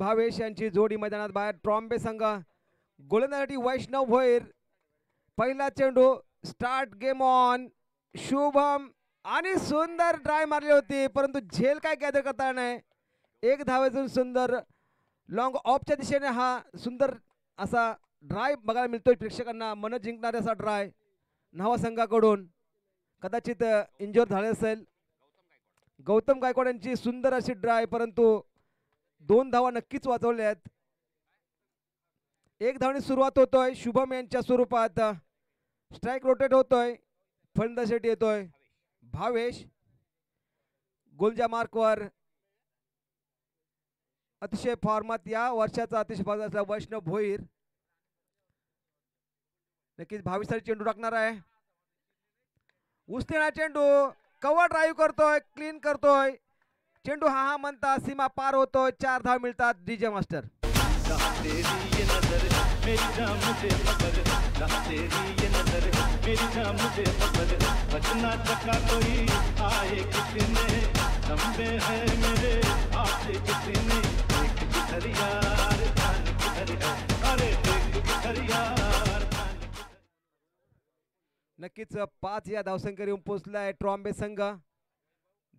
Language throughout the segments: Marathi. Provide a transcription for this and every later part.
भावेश यांची जोडी मैदानात बाहेर. ट्रॉम्बे संघ. गोलंदाजासाठी वैष्णव भोईर. पहिला चेंडू स्टार्ट गेम ऑन शुभम आणि सुंदर ड्राय मारली होती परंतु झेल काय गॅदर करता नाही. एक धावेतून सुंदर लॉंग ऑफच्या दिशेने हा सुंदर असा ड्राय बघायला मिळतोय प्रेक्षकांना. मन जिंकणारा असा ड्राय न्हावा संघाकडून. कदाचित इंजोर झाले असेल. गौतम गायकवाड यांची सुंदर अशी ड्राय परंतु दोन धावा नक्कीच वाचवल्या आहेत एक धावणी सुरुवात होतोय. शुभम यांच्या स्वरूपात स्ट्राईक रोटेट होतोय. फलंदाजीसाठी येतोय. भावेश गोलजा मार्कवर. अतिशय फॉर्मात या वर्षाचा अतिशय फॉर्मात असला वैष्णव भोईर. नक्कीच भावेशसाठी चेंडू टाकणार आहे. उस्तीना चेंडू कवर ड्राईव्ह करतोय क्लीन करतोय. चेंडू हा हा म्हणता सीमा पार होतोय. चार धाव मिळतात डीजे मास्टर. नक्कीच पाच या धावसंख्येवर येऊन पोहोचलाय ट्रॉम्बे संघ.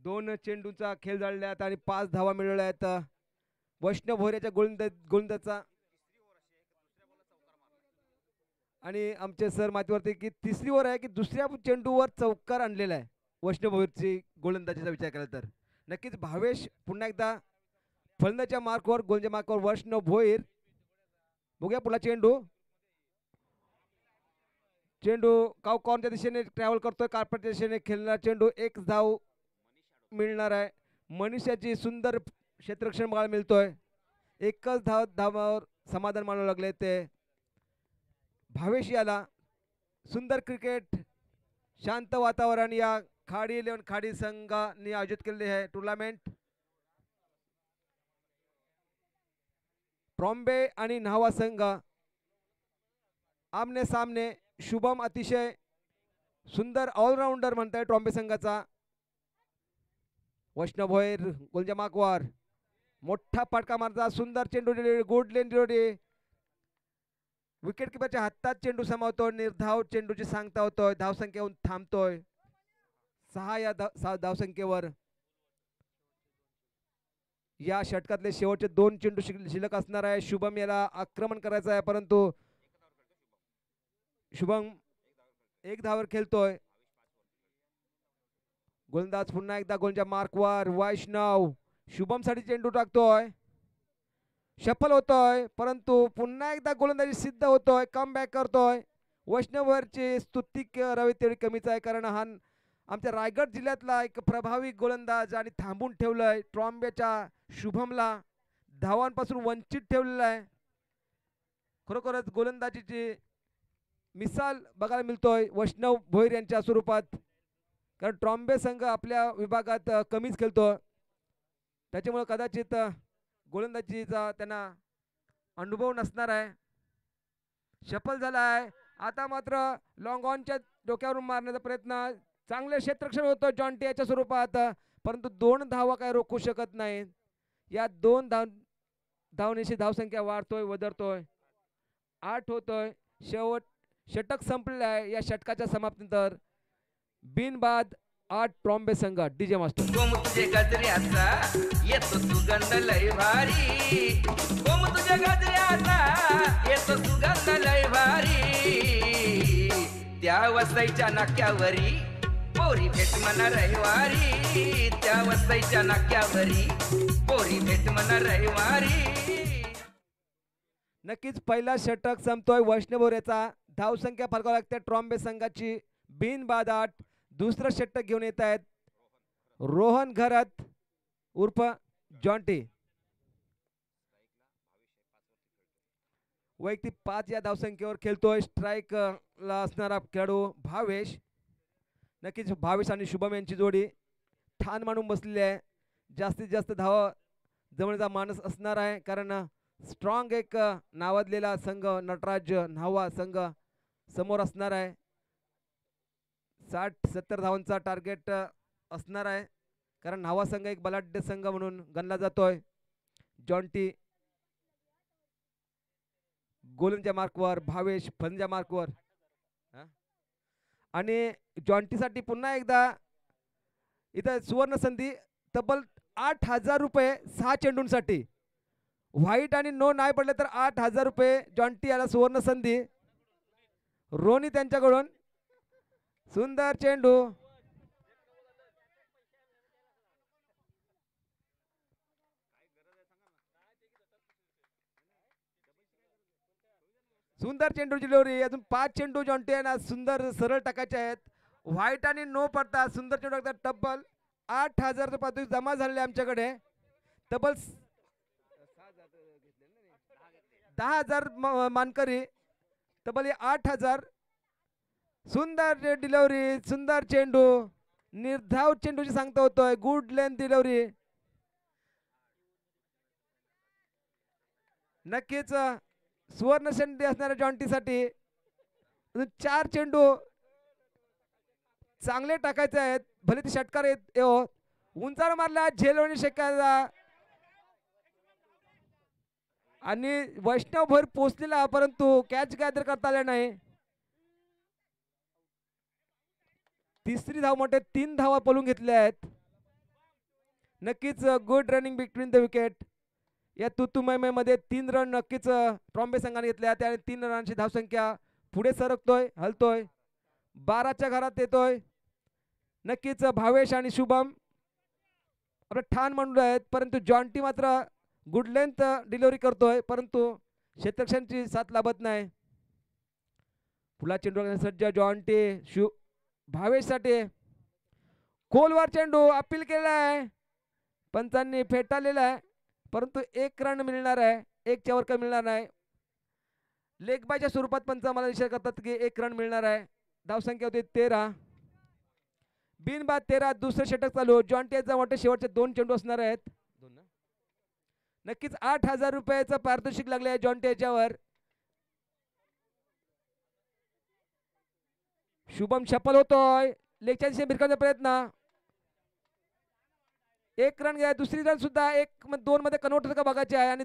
दोन चेंडूचा खेळ झालेला आणि पाच धावा मिळवल्या आहेत. वैष्णव भोऱ्याच्या गोलंद गोलंदाचा. आणि आमचे सर माहितीवरती की तिसरी ओव्हर आहे की दुसऱ्या चेंडूवर चौकार आणलेला आहे. वैष्णव भोईरची गोलंदाजीचा विचार केला तर. नक्कीच भावेश पुन्हा एकदा फलंदाच्या मार्कवर गोलच्या मार्कवर वैष्णव भोईर. बघूया पुन्हा चेंडू. चेंडू काव कॉर्नच्या दिशेने ट्रॅव्हल करतोय. कार्पेटच्या दिशेने खेळणार चेंडू एक धाव मिळणार आहे. मनुष्याची सुंदर क्षेत्ररक्षण बघायला मिळतोय. एकच धाव धावावर समाधान मानू लागले ते. भावेश याला सुंदर क्रिकेट शांत वातावरण या खाडी इलेवन खाडी संघाने आयोजित केलेले आहे टुर्नामेंट ट्रॉम्बे आणि न्हावा संघ आमने सामने शुभम अतिशय सुंदर ऑलराऊंडर म्हणताय ट्रॉम्बे संघाचा. वैष्णव भोयर गोलच्या मोठा फटका मारता सुंदर चेंडू गुड लेन डिलिव्हरी विकेट किपरच्या हातात चेंडू समावतोय निर्धाव चेंडूची सांगता होतोय धावसंख्येहून थांबतोय. सहा या धा धावसंख्येवर. या षटकातले शेवटचे दोन चेंडू शिल्लक असणार आहे. शुभम याला आक्रमण करायचं आहे परंतु शुभम एक धावर खेळतोय. गोलंदाज पुन्हा एकदा गोलच्या मार्कवर. वैष्णव शुभमसाठी चेंडू टाकतोय. सफल होतोय परंतु पुन्हा एकदा गोलंदाजी सिद्ध होतोय कम बॅक करतोय. वैष्णववरची स्तुती करावी तेवढी कमीच आहे कारण हा आमच्या रायगड जिल्ह्यातला एक प्रभावी गोलंदाज आणि थांबून ठेवलंय. ट्रॉम्बेच्या शुभमला धावांपासून वंचित ठेवलेलं आहे. खरोखरच गोलंदाजीची मिसाल बघायला मिळतोय. वैष्णव भोईर यांच्या स्वरूपात कारण ट्रॉम्बे संघ आपल्या विभागात कमीच खेळतो. त्याच्यामुळे कदाचित गोलंदाजीचा त्यांना अनुभव नसणार आहे. शफल झाला आहे. आता मात्र लॉंग ऑनच्या डोक्यावरून मारण्याचा प्रयत्न चांगले क्षेत्रक्षण होतं जॉन्टी याच्या स्वरूपात परंतु दोन धावा काय रोखू शकत नाही या दोन धाव धावण्याची धावसंख्या वाढतोय वदरतोय. आठ होतोय. शेवट षटक संपलेलं आहे या षटकाच्या समाप्तीनंतर. बिनबाद आठ ट्रॉम्बे संघ डीजे मास्टर. तुझे गजऱ्याचा येतो सुगंध लय भारी. कोम तुझ्या गजऱ्याचा येतो सुगंध लय भारी. त्या वसईच्या नाक्यावरी पोरी भेट म्हणा रविवारी. त्या वसईच्या नाक्यावरी पोरी भेट म्हणा रविवारी. नक्कीच पहिला षटक संपतोय वैष्णवोऱ्याचा धावसंख्या फरकावं लागते ट्रॉम्बे संघाची. बिनबाद आठ दुसरं षटक घेऊन येत आहेत. रोहन घरत उर्फ जॉन्टी. वैयक्तिक पाच या धावसंख्येवर खेळतोय. स्ट्राईक ला असणारा खेळाडू भावेश. नक्कीच भावेश आणि शुभम यांची जोडी ठाण मांडून बसलेली आहे. जास्तीत जास्त धाव जमण्याचा माणूस असणार आहे. कारण स्ट्रॉंग एक नावाजलेला संघ नटराज न्हावा संघ समोर असणार आहे. साठ सत्तर धावांचा टार्गेट असणार आहे. कारण न्हावा संघ एक बलाढ्य संघ म्हणून गणला जातोय. जॉन्टी गोलंच्या मार्कवर भावेश फलंच्या मार्कवर आणि जॉन्टीसाठी पुन्हा एकदा इथं सुवर्ण संधी तब्बल आठ हजार रुपये सहा चेंडूंसाठी. व्हाईट आणि नो नाही पडले तर आठ हजार रुपये जॉन्टी याला सुवर्ण संधी. रोनी त्यांच्याकडून सुंदर चेंडू. सुंदर चेंडू डिलिव्हरी अजून पाच चेंडू जॉन्टी आहे ना सुंदर सरळ टाकायचे आहेत. व्हाईट आणि नो पडता. सुंदर चेंडू टाकतात तब्बल आठ हजार रुपये जमा झालेले आमच्याकडे. तब्बल दहा हजार म- मानकरी. तब्बल आठ हजार. सुंदर डिलिव्हरी सुंदर चेंडू. निर्धाव चेंडूची सांगता होतोय. गुड लेंथ डिलिव्हरी नक्कीच सुवर्ण संधी असणाऱ्या जॉन्टीसाठी चार चेंडू चांगले टाकायचे आहेत. भले ते षटकार येत येऊ उंचार मारला झेलवणी शेकायचा आणि वैष्णव भर पोचलेला परंतु कॅच गॅदर करता आले नाही. तिसरी धाव मोठे तीन धावा पळून घेतल्या आहेत. नक्कीच good running between the wicket या तुतुमयमध्ये तीन रन नक्कीच ट्रॉम्बे संघाने घेतल्या आणि तीन रनांची धावसंख्या पुढे सरकतोय हलतोय. बाराच्या घरात येतोय. नक्कीच भावेश आणि शुभम आपलं ठाण मांडून आहेत परंतु जॉन्टी मात्र गुड लेंथ डिलिव्हरी करतोय परंतु क्षेत्रक्षांची साथ लाभत नाही. फुला चेंडू सज्ज जॉन्टी शु भावेशसाठी. खोलवर चेंडू अपील केला आहे. पंचांनी फेटाळलेला आहे. परंतु एक रन मिळणार आहे. एक वर का मिळणार नाही. लेगबायच्या स्वरूपात पंच मला इशारा करतात की एक रन मिळणार आहे. धावसंख्या होती तेरा. बिनबाद तेरा दुसरं षटक चालू. जॉन्टीचा मोठे शेवटचे दोन चेंडू असणार आहेत? नक्कीच आठ हजार रुपयाचं पारितोषिक लागले आहे जॉन्टी शुभम छप्पल होतोय. लेगच्या दिशेने भिरकावण्याचा प्रयत्न. एक रन घ्या दुसरी रन सुद्धा एक दोन मध्ये कन्वर्ट का बघायचे आहे. आणि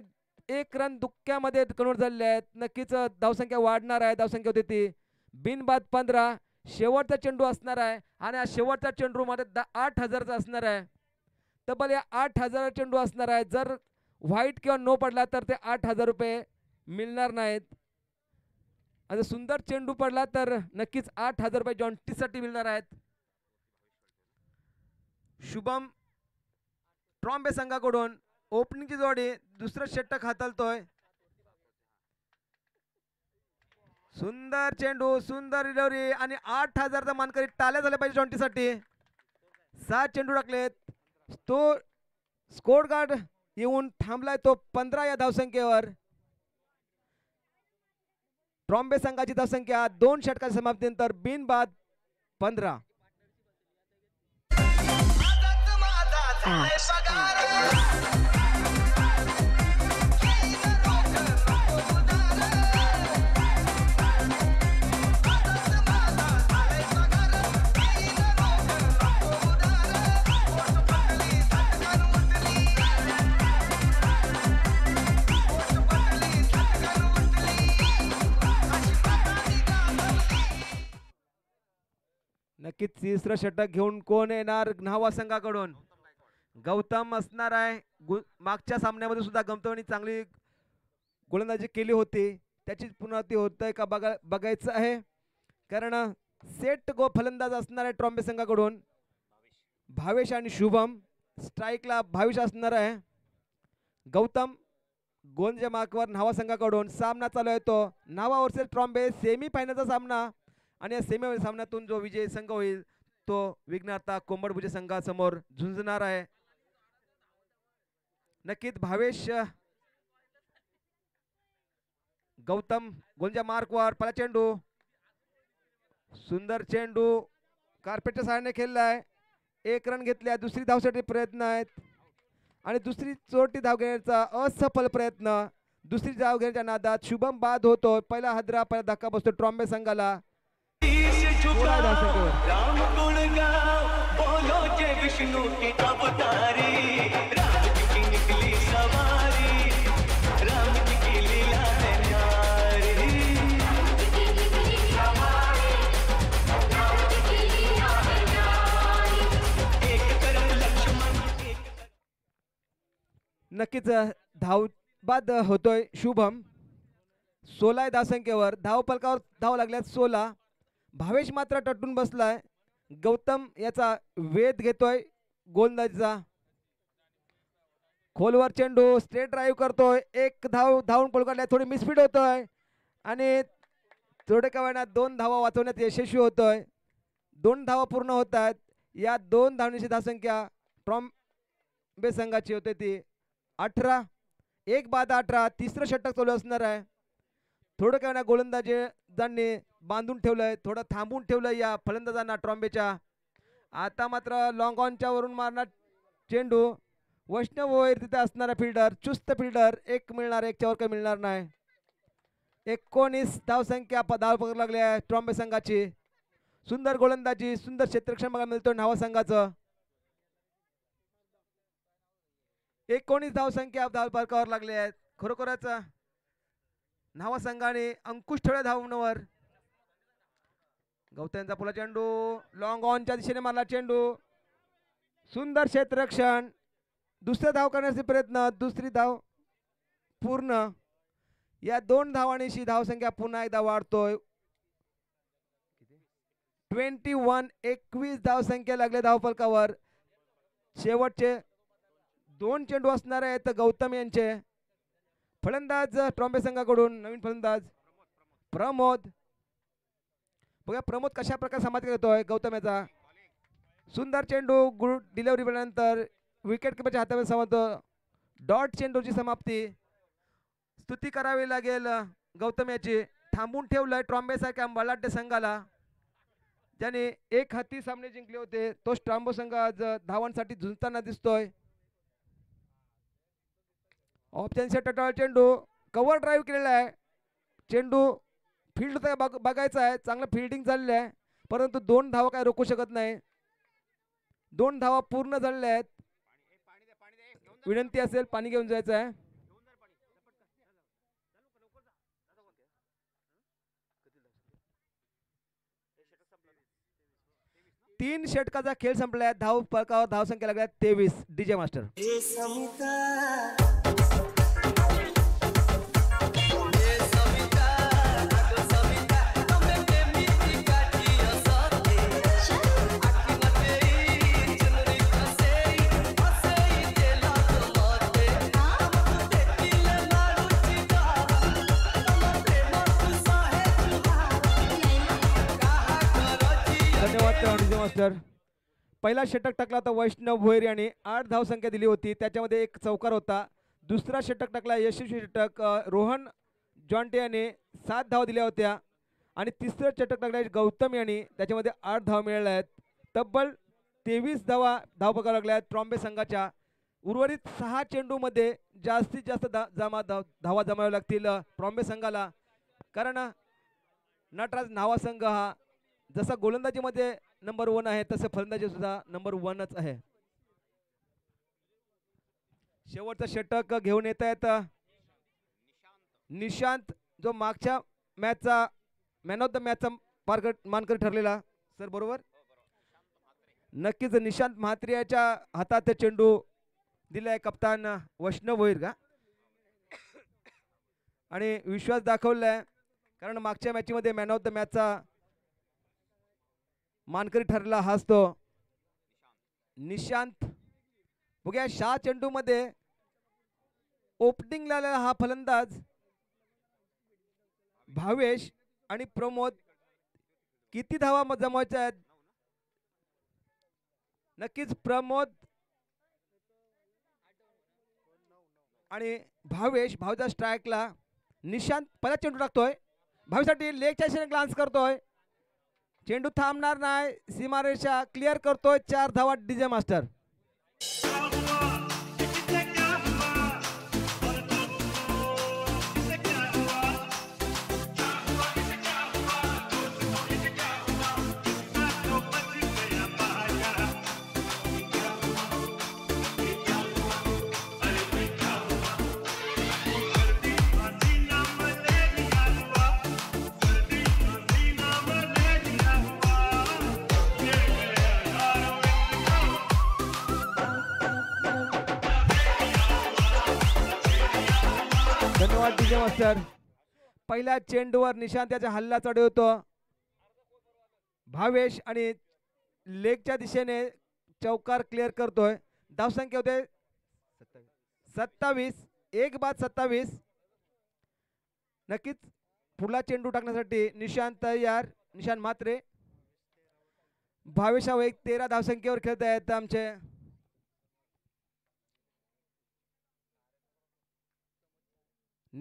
एक रन दुःख्यामध्ये कन्वर्ट झालेले आहेत. नक्कीच धावसंख्या वाढणार आहे. धावसंख्या होती ती. बिनबाद पंधरा. शेवटचा चेंडू असणार आहे. आणि हा शेवटचा चेंडू मध्ये दा आठ हजारचा असणार आहे. तब्बल या आठ हजार चेंडू असणार आहे. जर व्हाईट किंवा नो पडला तर ते आठ हजार रुपये मिळणार नाहीत. आणि सुंदर चेंडू पडला तर नक्कीच आठ हजार रुपये जॉन्टीसाठी मिळणार आहेत. शुभम ट्रॉम्बे संघाकडून ओपनिंगची जोडी दुसरं षटक हाताळतोय. सुंदर चेंडू सुंदर डिलिव्हरी आणि आठ हजारचा मानकरी टाल्या झाल्या पाहिजे जॉन्टीसाठी सात चेंडू टाकलेत. तो स्कोर गार्ड येऊन थांबलाय तो पंधरा या धावसंख्येवर. ट्रॉम्बे संघाची धावसंख्या दोन षटकाच्या समाप्तीनंतर बिनबाद पंधरा. तिसरं षटक घेऊन कोण येणार न्हावा संघाकडून? गौतम असणार आहे. गु मागच्या सामन्यामध्ये सुद्धा गमतवणी चांगली गोलंदाजी केली होती. त्याची पुनरावृत्ती होत आहे का बघा बघायचं आहे. कारण सेट गो फलंदाज असणार आहे ट्रॉम्बे संघाकडून. भावेश आणि शुभम स्ट्राईकला भावेश असणार आहे. गौतम गोंजे मार्कवर न्हावा संघाकडून. सामना चालू आहे तो. न्हावा वर्सेस ट्रॉम्बे सेमी फायनलचा सामना. आणि या सेमी सामन्यातून जो विजयी संघ होईल तो विघ्नार्था कोंबडभुजे संघासमोर झुंजणार आहे. नक्कीच भावेश गौतम गोंजा मार्कवर पला चेंडू सुंदर चेंडू कार्पेटच्या साहाय्याने खेळलाय. एक रन घेतल्या दुसरी धावसाठी प्रयत्न आहेत. आणि दुसरी चोटी धाव घेण्याचा असफल प्रयत्न. दुसरी धाव घेण्याच्या नादात शुभम बाद होतो पहिला हदरा पहिला धक्का बसतो ट्रॉम्बे संघाला. नक्कीच धाव बाद होतोय शुभम. सोलाय दासंख्येवर धाव पलकावर धाव लागल्यात सोला. भावेश मात्र टटून बसलाय. गौतम याचा वेध घेतोय. गोलंदाजीचा. खोलवर चेंडू स्ट्रेट ड्राईव्ह करतोय. एक धाव धावून पळ थोडी मिसफिट होतोय. आणि थोडे का वेळात दोन धावा वाचवण्यात यशस्वी होतोय. दोन धावा पूर्ण होत आहेत. या दोन धावण्याची धावसंख्या ट्रॉम्बे संघाची होते ती. अठरा एक बाद अठरा तिसरं षटक चालू असणार आहे. थोडं काय ना गोलंदाजांनी बांधून ठेवलंय थोडं थांबून ठेवलं या फलंदाजांना ट्रॉम्बेच्या. आता मात्र लॉंग ऑनच्या वरून मारणार चेंडू. वैष्णव वैर तिथे असणारा फिल्डर चुस्त फिल्डर एक मिळणार एकच्यावर काही मिळणार नाही. एकोणीस धावसंख्या प- धाव पकड लागली आहे ट्रॉम्बे संघाची. सुंदर गोलंदाजी सुंदर क्षेत्रक्षण बघायला मिळतो न्हावा संघाचं. एकोणीस धावसंख्या धाव फरकावर लागले आहेत खरोखरच नावा संघाने अंकुश ठेवल्या धावणवर गौतमचा पुला चेंडू लॉंग ऑनच्या दिशेने मारला चेंडू. सुंदर क्षेत्ररक्षण. दुसरा धाव करण्याचा प्रयत्न दुसरी धाव पूर्ण. या दोन धावांशी धावसंख्या पुन्हा एकदा वाढतोय. ट्वेंटी वन एकवीस धावसंख्या लागले धावफलकावर. शेवटचे दोन चेंडू असणार आहेत गौतम यांचे. फलंदाज ट्रॉम्बे संघाकडून नवीन फलंदाज प्रमोद. बघा प्रमोद कशा प्रकारे समाप्त करतोय गौतम याचा. सुंदर चेंडू गुड डिलिव्हरी केल्यानंतर विकेट किपरच्या हातामध्ये समाप्त डॉट चेंडूची समाप्ती. स्तुती करावी लागेल गौतम याची. थांबून ठेवलंय ट्रॉम्बे सारख्या बलाढ्य संघाला. ज्याने एक हत्ती सामने जिंकले होते. तोच ट्रॉम्बो संघ आज धावांसाठी झुंजताना दिसतोय. ऑप्शनच्या टटाळ चेंडू कवर ड्राईव्ह केलेला आहे. चेंडू फील्ड तर बघ बघायचा आहे. चांगलं फिल्डिंग झालेलं आहे. परंतु दोन धावा काय रोखू शकत नाही. दोन धावा पूर्ण झालेल्या आहेत. विनंती असेल पाणी घेऊन जायचं आहे. तीन षटकाचा खेळ संपलाय. धाव फळकावर धाव संख्या लागल्या तेवीस. DJ master. मास्टर पहिला षटक टाकला होता वैष्णव भोईर यांनी. आठ धाव संख्या दिली होती. त्याच्यामध्ये एक चौकार होता. दुसरा षटक टाकला यशस्वी षटक रोहन जॉन्टे याने. सात धाव दिल्या होत्या. आणि तिसरं षटक टाकला गौतम यांनी. त्याच्यामध्ये आठ धाव मिळाल्या आहेत. तब्बल तेवीस धावा धाव पकावं लागल्या आहेत ट्रॉम्बे संघाच्या. उर्वरित सहा चेंडूमध्ये जास्तीत जास्त धा जमा धाव धावा जमाव्या लागतील ट्रॉम्बे संघाला. कारण नटराज नावा संघ हा जसा गोलंदाजीमध्ये नंबर वन आहे तसं फलंदाजी सुद्धा नंबर वनच आहे. शेवटचं षटक घेऊन येत आहेत निशांत जो मागच्या मॅचचा मॅन ऑफ द मॅचचा पारगट मानकर ठरलेला सर बरोबर? नक्कीच निशांत म्हात्रियाच्या हातात चेंडू दिलाय कप्तान वैष्णव होईल का? आणि विश्वास दाखवलाय कारण मागच्या मॅचमध्ये मॅन ऑफ द मॅचचा मानकरी ठरला हाच तो निशांत. बघूया शहा चेंडूमध्ये ओपनिंगला आलेला हा फलंदाज भावेश आणि प्रमोद किती धावा म- जमवायच्या आहेत? नक्कीच प्रमोद आणि भावेश भावच्या स्ट्राईकला निशांत पहिला चेंडू टाकतोय. भावेसाठी लेगच्या शेने ग्लान्स करतोय. चेंडू थांबणार नाही. सीमारेषा क्लिअर करतोय चार धावा डीजे मास्टर धन्यवाद डीजे मास्टर. पहिल्या चेंडूवर निशांत याचा हल्ला चढवतो भावेश आणि लेगच्या दिशेने चौकार क्लिअर करतोय. धावसंख्या होते सत्तावीस एक बाद सत्तावीस. नक्कीच पुढला चेंडू टाकण्यासाठी निशांत तयार निशांत मात्रे भावेशा एक तेरा धावसंख्येवर खेळत आहेत आमचे.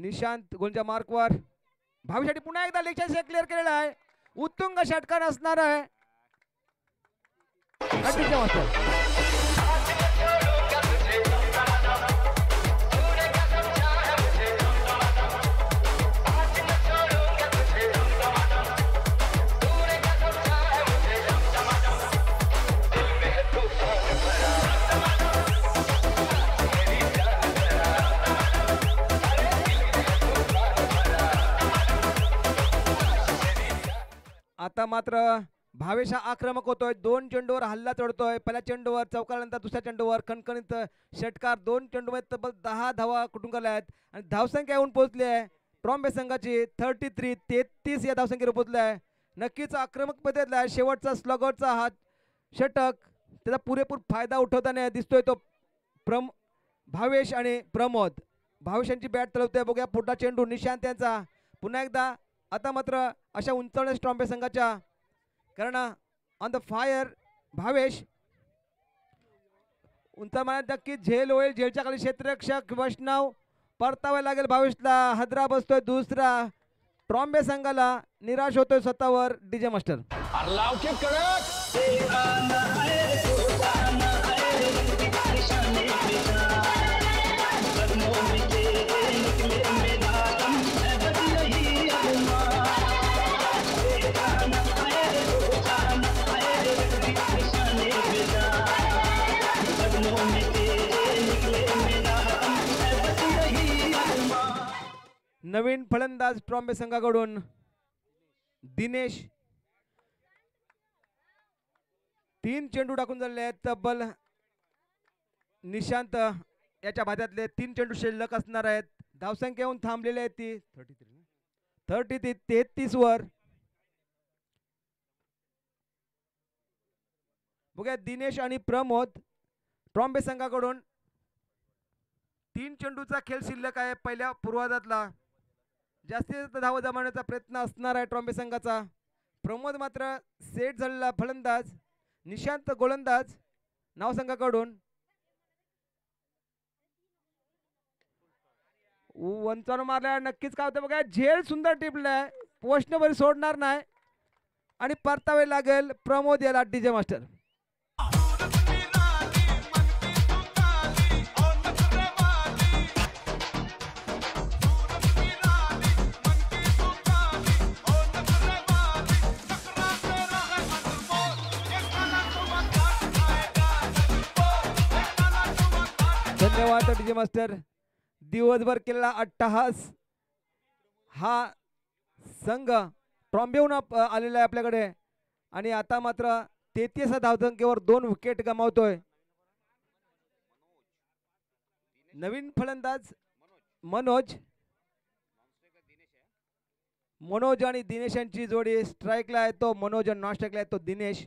निशांत गोलच्या मार्कवर. भावीसाठी पुन्हा एकदा लेक्चर क्लिअर केलेला आहे. उत्तुंग षटकार असणार आहे. आता मात्र भावेश हा आक्रमक होतोय. दोन चेंडूवर हल्ला चढतोय. पहिल्या चेंडूवर चौकानंतर दुसऱ्या चेंडूवर कणकणीत षटकार. दोन चेंडूमध्ये तब्बल दहा धावा कुठून करल्या आहेत? आणि धावसंख्या येऊन पोहोचली आहे. ट्रॉम्बे संघाची थर्टी थ्री तेहतीस या धावसंख्येवर पोहोचली आहे. नक्कीच आक्रमक पद्धतीतला आहे. शेवटचा स्लॉगरचा हा षटक. त्याचा पुरेपूर फायदा उठवताना दिसतोय तो प्रम भावेश आणि प्रमोद. भावेश यांची बॅट चालवतोय बघूया पुढचा चेंडू निशांत यांचा. पुन्हा एकदा आता मात्र अशा उंचावण्यास ट्रॉम्बे संघाच्या कारण ऑन द फायर भावेश. उंचावण्यात नक्कीच झेल होईल. झेलच्या खाली क्षेत्ररक्षक वैष्णव परतावा लागेल भावेशला. हदरा बसतोय दुसरा. ट्रॉम्बे संघाला निराश होतोय स्वतःवर डीजे मास्टर. नवीन फलंदाज ट्रॉम्बे संघाकडून दिनेश. तीन चेंडू टाकून झालेले आहेत. तब्बल निशांत याच्या भात्यातले तीन चेंडू शिल्लक असणार आहेत. धावसंख्या येऊन थांबलेली आहे ती. थर्टी थ्री थर्टी ती तेहतीस वर. बघूया दिनेश आणि प्रमोद ट्रॉम्बे संघाकडून तीन चेंडूचा खेळ शिल्लक आहे पहिल्या पूर्वादातला जास्तीत जास्त धावा जमावण्याचा प्रयत्न असणार आहे ट्रॉम्बे संघाचा. प्रमोद मात्र सेट झालेला फलंदाज निशांत गोलंदाज नावसंघाकडून वंचावर मारल्या नक्कीच काय होतं बघा झेल सुंदर टिपलाय पोस्टनवर सोडणार नाही. आणि परतावे लागेल प्रमोद याला डीजे मास्टर. धन्यवाद डीजे मास्टर. दिवसभर केलेला अट्टहास हा संघ ट्रॉम्बेहून आलेला आहे आपल्याकडे. आणि आता मात्र तेहतीस धावसंख्येवर दोन विकेट गमावतोय. नवीन फलंदाज मनोज. मनोज आणि दिनेश यांची जोडी स्ट्राईकला आहे. तो मनोज आणि नॉन स्ट्राईकला आहे. तो दिनेश.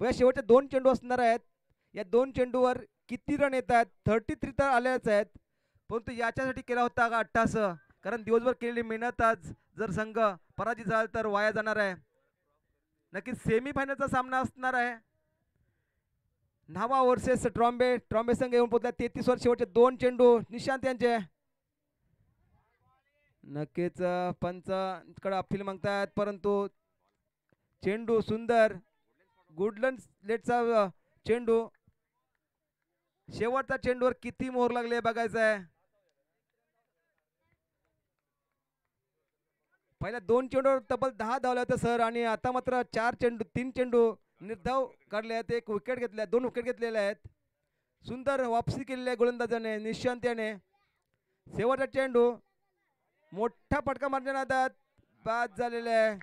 बघा शेवटचे दोन चेंडू असणार आहेत. या दोन चेंडूवर किती रन येत आहेत? थर्टी थ्री तर आलेच आहेत. परंतु याच्यासाठी केला होता का अठ्ठास कारण दिवसभर केलेली मेहनत आज जर संघ पराजित झाला तर वाया जाणार आहे. नक्कीच सेमीफायनलचा सामना असणार आहे. न्हावा वर्सेस ट्रॉम्बे. ट्रॉम्बे संघ येऊन पोहोचला. तेहतीस वर शेवटचे दोन चेंडू. निशांत यांचे. नक्कीच अं, पंच कडे अपील मागतात परंतु चेंडू सुंदर. गुडलंड लेटचा चेंडू शेवटचा चेंडूवर किती मोहर लागले बघायचं आहे पहिल्या दोन चेंडूवर तब्बल दहा धावले होते सर आणि आता मात्र चार चेंडू तीन चेंडू निर्धाव काढले आहेत एक विकेट घेतल्या दोन विकेट घेतलेले आहेत. सुंदर वापसी केलेली आहे गोलंदाजाने निशांत याने. शेवटचा चेंडू मोठा फटका मारण्यात बाद झालेला आहे.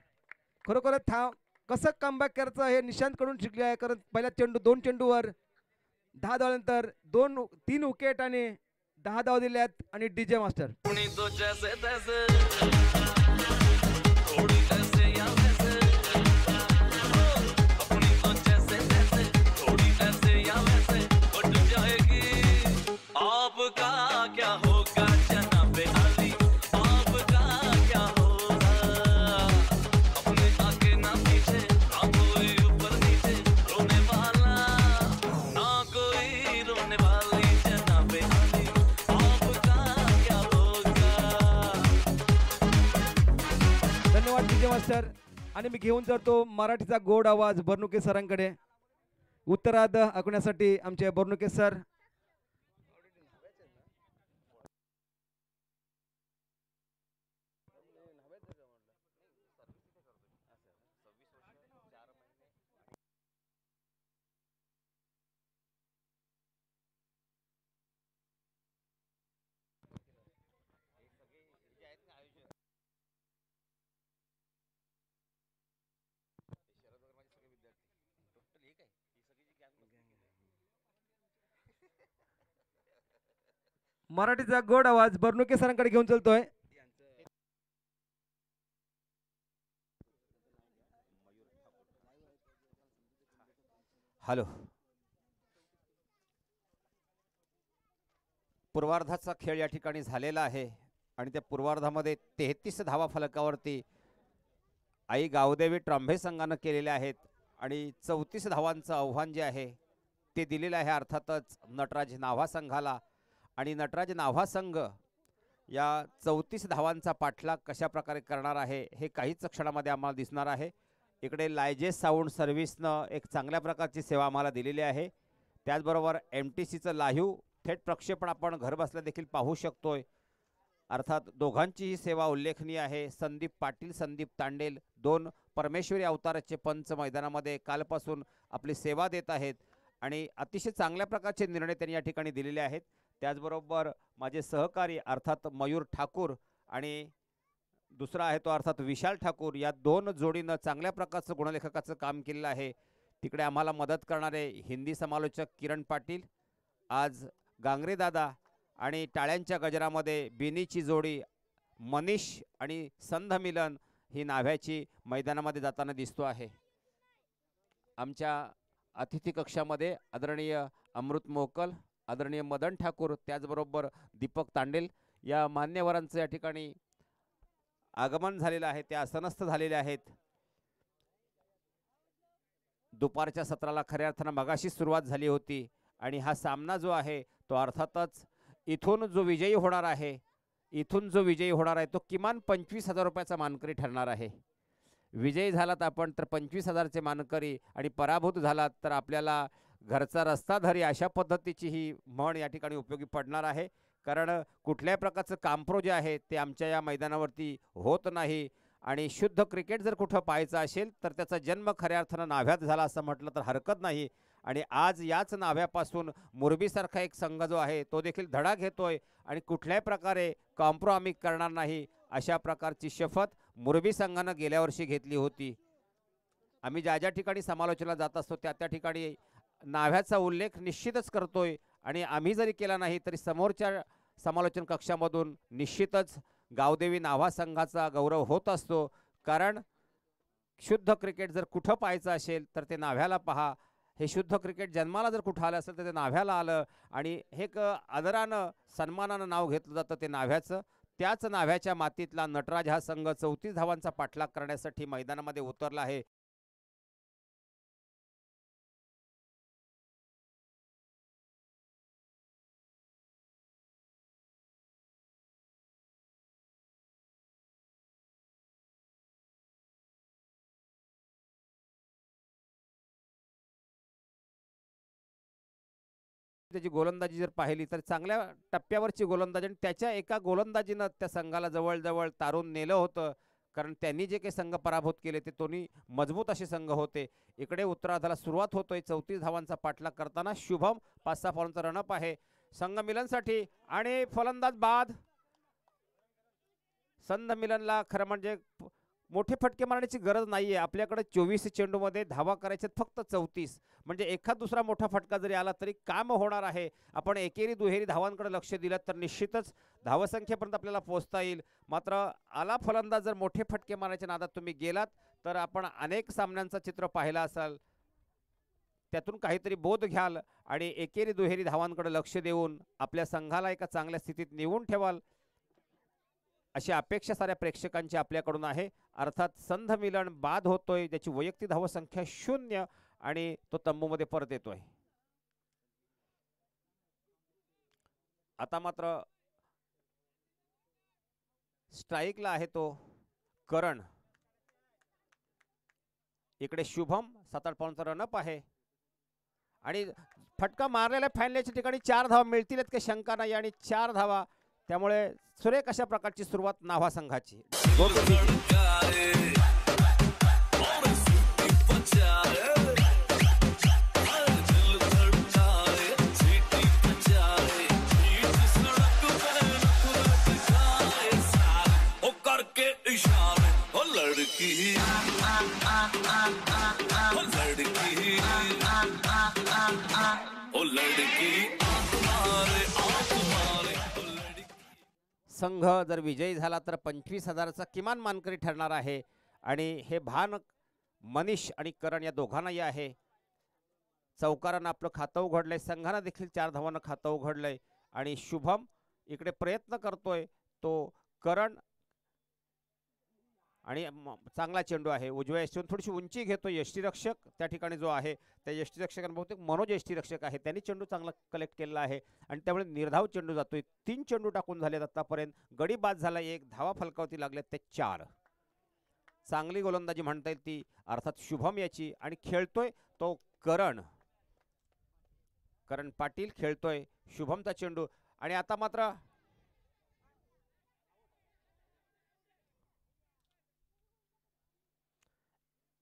खरोखर थांब कसं कमबॅक करायचं हे निशांतकडून शिकले आहे कारण पहिल्या चेंडू दोन चेंडूवर दहा धावानंतर दोन तीन विकेट आणि दहा धाव दिल्यात आणि डीजे मास्टर. आणि मी घेऊन जातो मराठीचा गोड आवाज बर्नुके सरांकडे उत्तरार्ध ऐकण्यासाठी आमचे बर्नुके सर मराठीचा गोड आवाज बर्नुके सरांकडे घेऊन चलतोय. हॅलो. पूर्वार्धाचा खेळ या ठिकाणी झालेला आहे आणि त्या पूर्वार्धामध्ये तेहतीस धावा फलकावरती आई गावदेवी ट्रांभे संघानं केलेले आहेत आणि चौतीस धावांचं आव्हान जे आहे ते दिलेलं आहे. अर्थातच नटराज नाव्हा संघाला आणि नटराज नाव्हा संघ या चौतीस धावांचा पाठलाग कशा प्रकारे करणार आहे हे काहीच क्षणामध्ये आम्हाला दिसणार आहे. इकडे लायजेस साऊंड सर्व्हिसनं एक चांगल्या प्रकारची सेवा आम्हाला दिलेली आहे. त्याचबरोबर एम टी सीचं लाईव्ह थेट प्रक्षेपण आपण घरबसल्या देखील पाहू शकतोय. अर्थात दोघांचीही सेवा उल्लेखनीय आहे. संदीप पाटील संदीप तांडेल दोन परमेश्वरी अवताराचे पंच मैदानामध्ये कालपासून आपली सेवा देत आहेत आणि अतिशय चांगल्या प्रकारचे निर्णय त्यांनी या ठिकाणी दिलेले आहेत. त्याचबरोबर माझे सहकारी अर्थात मयूर ठाकूर आणि दुसरा आहे तो अर्थात विशाल ठाकूर या दोन जोडीनं चांगल्या प्रकारचं गुणलेखकाचं काम केलेलं आहे. तिकडे आम्हाला मदत करणारे हिंदी समालोचक किरण पाटील आज गांगरे दादा आणि टाळ्यांच्या गजरामध्ये बिनीची जोडी मनीष आणि संध मिलन ही नाव्याची मैदानामध्ये जाताना दिसतो आहे. आमच्या अतिथी कक्षामध्ये आदरणीय अमृत मोकल आदरणीय मदन ठाकूर त्याचबरोबर दीपक तांडेल या मान्यवरांचं या ठिकाणी आगमन झालेलं आहे त्या आसनस्थ झालेले आहेत. दुपारच्या सत्राला खऱ्या अर्थानं मगाशी सुरुवात झाली होती आणि हा सामना जो आहे तो अर्थातच इथून जो विजयी होणार आहे इथून जो विजयी होणार आहे तो किमान पंचवीस हजार रुपयाचा मानकरी ठरणार आहे. विजयी झालात आपण तर पंचवीस हजारचे मानकरी आणि पराभूत झालात तर आपल्याला घरचा रस्ता धरी अशा पद्धतीची ही म्हण या ठिकाणी उपयोगी पडणार आहे. कारण कुठल्याही प्रकारचं कामप्रो जे आहे ते आमच्या या मैदानावरती होत नाही. आणि शुद्ध क्रिकेट जर कुठं पाहायचं असेल तर त्याचा जन्म खऱ्या अर्थानं नाव्यात झाला असं म्हटलं तर हरकत नाही. आणि आज याच नाव्यापासून मुरबीसारखा एक संघ जो आहे तो देखील धडा घेतोय. आणि कुठल्याही प्रकारे कॉम्प्रो आम्ही करणार नाही अशा प्रकारची शपथ मुरबी संघानं गेल्या वर्षी घेतली होती. आम्ही ज्या ज्या ठिकाणी समालोचना जात असतो त्या त्या ठिकाणी नाव्याचा उल्लेख निश्चितच करतोय. आणि आम्ही जरी केला नाही तरी समोरच्या समालोचन कक्षामधून निश्चितच गावदेवी नाव्हा संघाचा गौरव होत असतो. कारण शुद्ध क्रिकेट जर कुठं पाहायचं असेल तर ते नाव्याला पहा. हे शुद्ध क्रिकेट जन्माला जर कुठं आलं असेल तर ते नाव्याला आलं. आणि हे एक आदरानं सन्मानानं नाव घेतलं जातं ते नाव्याचं. त्याच नाव्याच्या मातीतला नटराज हा संघ चौतीस धावांचा पाठलाग करण्यासाठी मैदानामध्ये उतरला आहे. त्याची गोलंदाजी जर पाहिली तर चांगल्या टप्प्यावरची गोलंदाजी आणि त्याच्या एका गोलंदाजीनं त्या संघाला जवळजवळ तारून नेलं होतं. कारण त्यांनी जे काही संघ पराभूत केले ते दोन्ही मजबूत असे संघ होते. इकडे उत्तरार्धाला सुरुवात होतोय चौतीस धावांचा पाठलाग करताना शुभम पाच सहा फॉलचा रनअप आहे. संघ मिलनसाठी आणि फलंदाज बाद. संध मिलनला खरं म्हणजे मोठे फटके मारण्याची गरज नाही आहे आपल्याकडे चोवीस चेंडूमध्ये धावा करायचे फक्त चौतीस. म्हणजे एखाद दुसरा मोठा फटका जरी आला तरी काम होणार आहे. आपण एकेरी दुहेरी धावांकडे लक्ष दिलं तर निश्चितच धावसंख्येपर्यंत आपल्याला पोहोचता येईल. मात्र आला फलंदाज जर मोठे फटके मारण्याच्या नादात तुम्ही गेलात तर आपण अनेक सामन्यांचं चित्र पाहिलं असाल. त्यातून काहीतरी बोध घ्याल आणि एकेरी दुहेरी धावांकडे लक्ष देऊन आपल्या संघाला एका चांगल्या स्थितीत नेऊन ठेवाल. अशी अपेक्षा साऱ्या प्रेक्षकांची आपल्याकडून आहे. अर्थात संध मिलन बाद होतोय त्याची वैयक्तिक धावसंख्या शून्य आणि तो तंबूमध्ये परत येतोय. आता मात्र स्ट्राईकला आहे तो करण. इकडे शुभम सात आठ पाऊनचा रनअप आहे. आणि फटका मारलेल्या फायनलच्या ठिकाणी चार धावा मिळतील की शंका नाही आणि चार धावा त्यामुळे सुरेख अशा प्रकारची सुरुवात नाव्हा संघाची. करके संघ जर विजयी झाला तर पंचवीस हजाराचा किमान मानकरी ठरणार आहे. आणि हे भान मनीष आणि करण या दोघांनाही आहे. चौकारानं आपलं खातं उघडलंय. संघानं देखील चार धावानं खातं उघडलंय. आणि शुभम इकडे प्रयत्न करतोय. तो करण आणि चांगला चेंडू आहे. उजव्या यष्टीवर थोडीशी उंची घेतो यष्टीरक्षक. त्या ठिकाणी जो आहे त्या यष्टीरक्षकांना बहुतेक मनोज यष्टीरक्षक आहे. त्यांनी चेंडू चांगला कलेक्ट केलेला आहे. आणि त्यामुळे निर्धाव चेंडू जातोय. तीन चेंडू टाकून झालेत आतापर्यंत. गडी बाद झाला एक धावा फलकावती लागल्यात ते चार. चांगली गोलंदाजी म्हणता येईल ती. अर्थात शुभम याची. आणि खेळतोय तो करण. करण पाटील खेळतोय शुभमचा चेंडू. आणि आता मात्र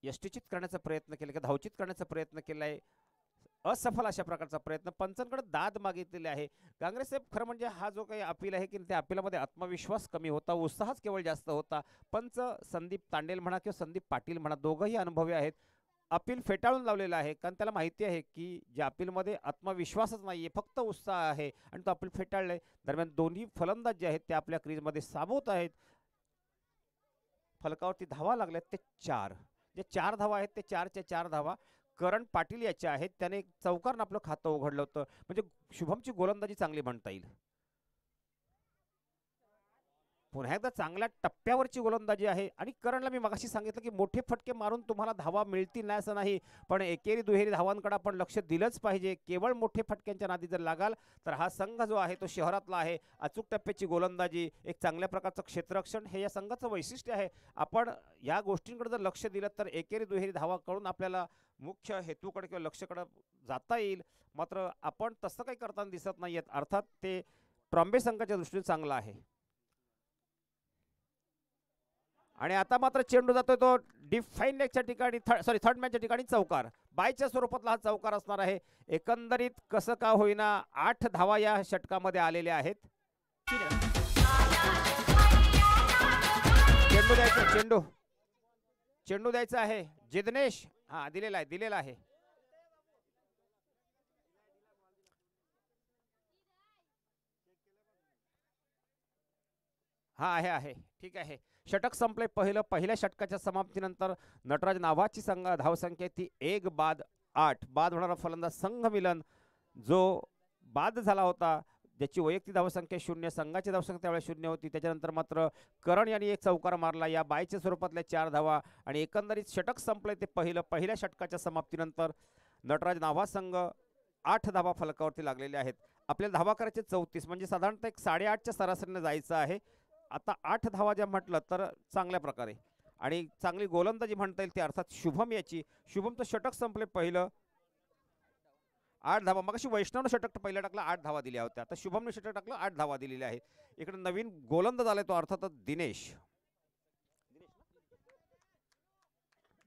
यष्टीचित करण्याचा प्रयत्न केला किंवा धावचित करण्याचा प्रयत्न केला आहे? असफल अशा प्रकारचा प्रयत्न. पंचांकडे दाद मागितलेले आहे. काँग्रेस साहेब खरं म्हणजे हा जो काही अपील आहे की त्या अपिलामध्ये आत्मविश्वास कमी होता उत्साहच केवळ जास्त होता. पंच संदीप तांडेल म्हणा किंवा संदीप पाटील म्हणा दोघंही अनुभवी आहेत. अपील फेटाळून लावलेलं आहे. कारण त्याला माहिती आहे की ज्या अपीलमध्ये आत्मविश्वासच नाही आहे फक्त उत्साह आहे आणि तो अपील फेटाळलाय. दरम्यान दोन्ही फलंदाज जे आहेत ते आपल्या क्रीजमध्ये साबवत आहेत. फलकावरती धावा लागल्यात ते चार. जे चार धावा आहेत ते चारच्या चार धावा. करण पाटील याच्या आहेत. त्याने चौकारनं आपलं खातं उघडलं होतं. म्हणजे शुभमची गोलंदाजी चांगली म्हणता येईल. पुन्हा एकदा चांगल्या टप्प्यावरची गोलंदाजी आहे. आणि करणला मी मगाशी सांगितलं की मोठे फटके मारून तुम्हाला धावा मिळतील नाही असं नाही. पण एकेरी दुहेरी धावांकडे आपण लक्ष दिलंच पाहिजे. केवळ मोठे फटक्यांच्या नादी जर लागाल तर हा संघ जो आहे तो शहरातला आहे अचूक टप्प्याची गोलंदाजी एक चांगल्या प्रकारचं क्षेत्ररक्षण हे या संघाचं वैशिष्ट्य आहे. आपण या गोष्टींकडे जर लक्ष दिलं तर एकेरी दुहेरी धावा करून आपल्याला मुख्य हेतूकडे किंवा लक्षकडे जाता येईल. मात्र आपण तसं काही करताना दिसत नाही आहेत अर्थात ते ट्रॉम्बे संघाच्या दृष्टीने चांगलं आहे. आणि आता मात्र चेंडू जातोय तो डिफाईन लेगच्या ठिकाणी सॉरी थर्ड मॅचच्या ठिकाणी चौकार. बायच्या स्वरूपातला हा चौकार असणार आहे. एकंदरीत कसं का होईना आठ धावा या षटकामध्ये आलेल्या आहेत. चेंडू द्यायचा चेंडू. चेंडू द्यायचा आहे. जिदनेश हा दिलेला आहे दिलेला आहे. हा आहे आहे. ठीक आहे. षटक संपले. पहिलं पहिल्या षटकाच्या समाप्तीनंतर नटराज नावाची संघ धावसंख्या ती एक बाद आठ. बाद होणारा फलंदाज संघ मिलन जो बाद झाला होता ज्याची वैयक्तिक धावसंख्या शून्य संघाची धावसंख्या त्यावेळेस शून्य होती. त्याच्यानंतर मात्र करण यांनी एक चौकार मारला. या बायच्या स्वरूपातल्या चार धावा आणि एकंदरीत षटक संपले ते पहिलं पहिल्या षटकाच्या समाप्तीनंतर नटराज नावा संघ आठ धावा फलकावरती लागलेले आहेत. आपल्याला धावा करायचे चौतीस म्हणजे साधारणतः एक साडेआठच्या सरासरीने जायचं आहे. आता आठ धावा ज्या म्हटलं तर चांगल्या प्रकारे. आणि चांगली गोलंदाजी म्हणता येईल ती अर्थात शुभम याची. शुभमचं षटक संपले पहिलं. आठ धावा. मग वैष्णवनं षटक पहिल्या टाकलं आठ धावा दिल्या होत्या. आता शुभमने षटक टाकलं आठ धावा दिलेल्या आहेत. इकडे नवीन गोलंदाज आलाय तो अर्थातच दिनेश.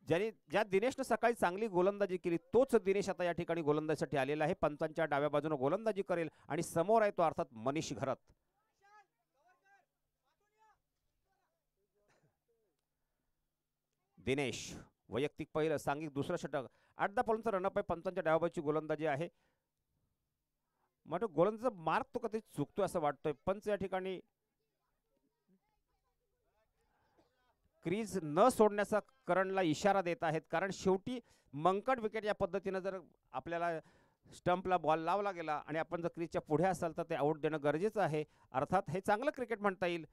ज्याने ज्या दिनेशनं सकाळी चांगली गोलंदाजी केली तोच दिनेश आता या ठिकाणी गोलंदाजीसाठी आलेला आहे. पंचांच्या डाव्या बाजूने गोलंदाजी करेल आणि समोर आहे तो अर्थात मनीष घरत. दिनेश वैयक्तिक पहिलं सांघिक दुसरं षटक. आठ दहा पॉईंटचं रनअप आहे. पंचांच्या डावाबाची गोलंदाजी आहे. मग गोलंदाजा मार्क तो कधी चुकतोय असं वाटतोय? पंच या ठिकाणी क्रीज न सोडण्याचा करणला इशारा देत आहेत. कारण शेवटी मंकट विकेट या पद्धतीनं जर आपल्याला स्टंपला बॉल लावला गेला आणि आपण जर क्रीजच्या पुढे असाल तर ते आऊट देणं गरजेचं आहे. अर्थात हे चांगलं क्रिकेट म्हणता येईल.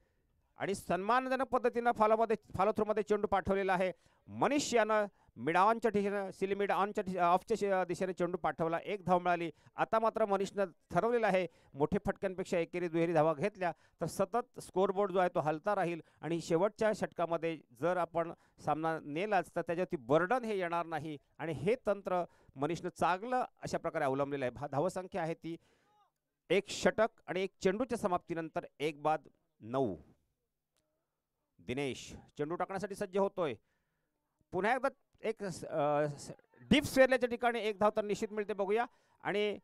आणि सन्मानजनक पद्धतीनं फॉलोमध्ये फॉलो थ्रूमध्ये चेंडू पाठवलेला आहे. मनीष यानं मिड ऑनच्या दिशेनं सिली मिड ऑनच्या ऑफच्या दिशेने चेंडू पाठवला. एक धाव मिळाली. आता मात्र मनीषनं ठरवलेलं आहे मोठे फटक्यांपेक्षा एकेरी दुहेरी धावा घेतल्या तर सतत स्कोरबोर्ड जो आहे तो हलता राहील. आणि शेवटच्या षटकामध्ये जर आपण सामना नेलाच तर त्याच्यावरती बर्डन हे येणार नाही. आणि हे तंत्र मनीषनं चांगलं अशा प्रकारे अवलंबलेलं आहे. भा- धावसंख्या आहे ती. एक षटक आणि एक चेंडूच्या समाप्तीनंतर एक बाद नऊ. दिनेश चेंडू टाकण्यासाठी सज्ज होतोय. पुन्हा एकदा एक डीप स्वेरल्याच्या ठिकाणी एक धाव तर निश्चित मिळते बघूया. आणि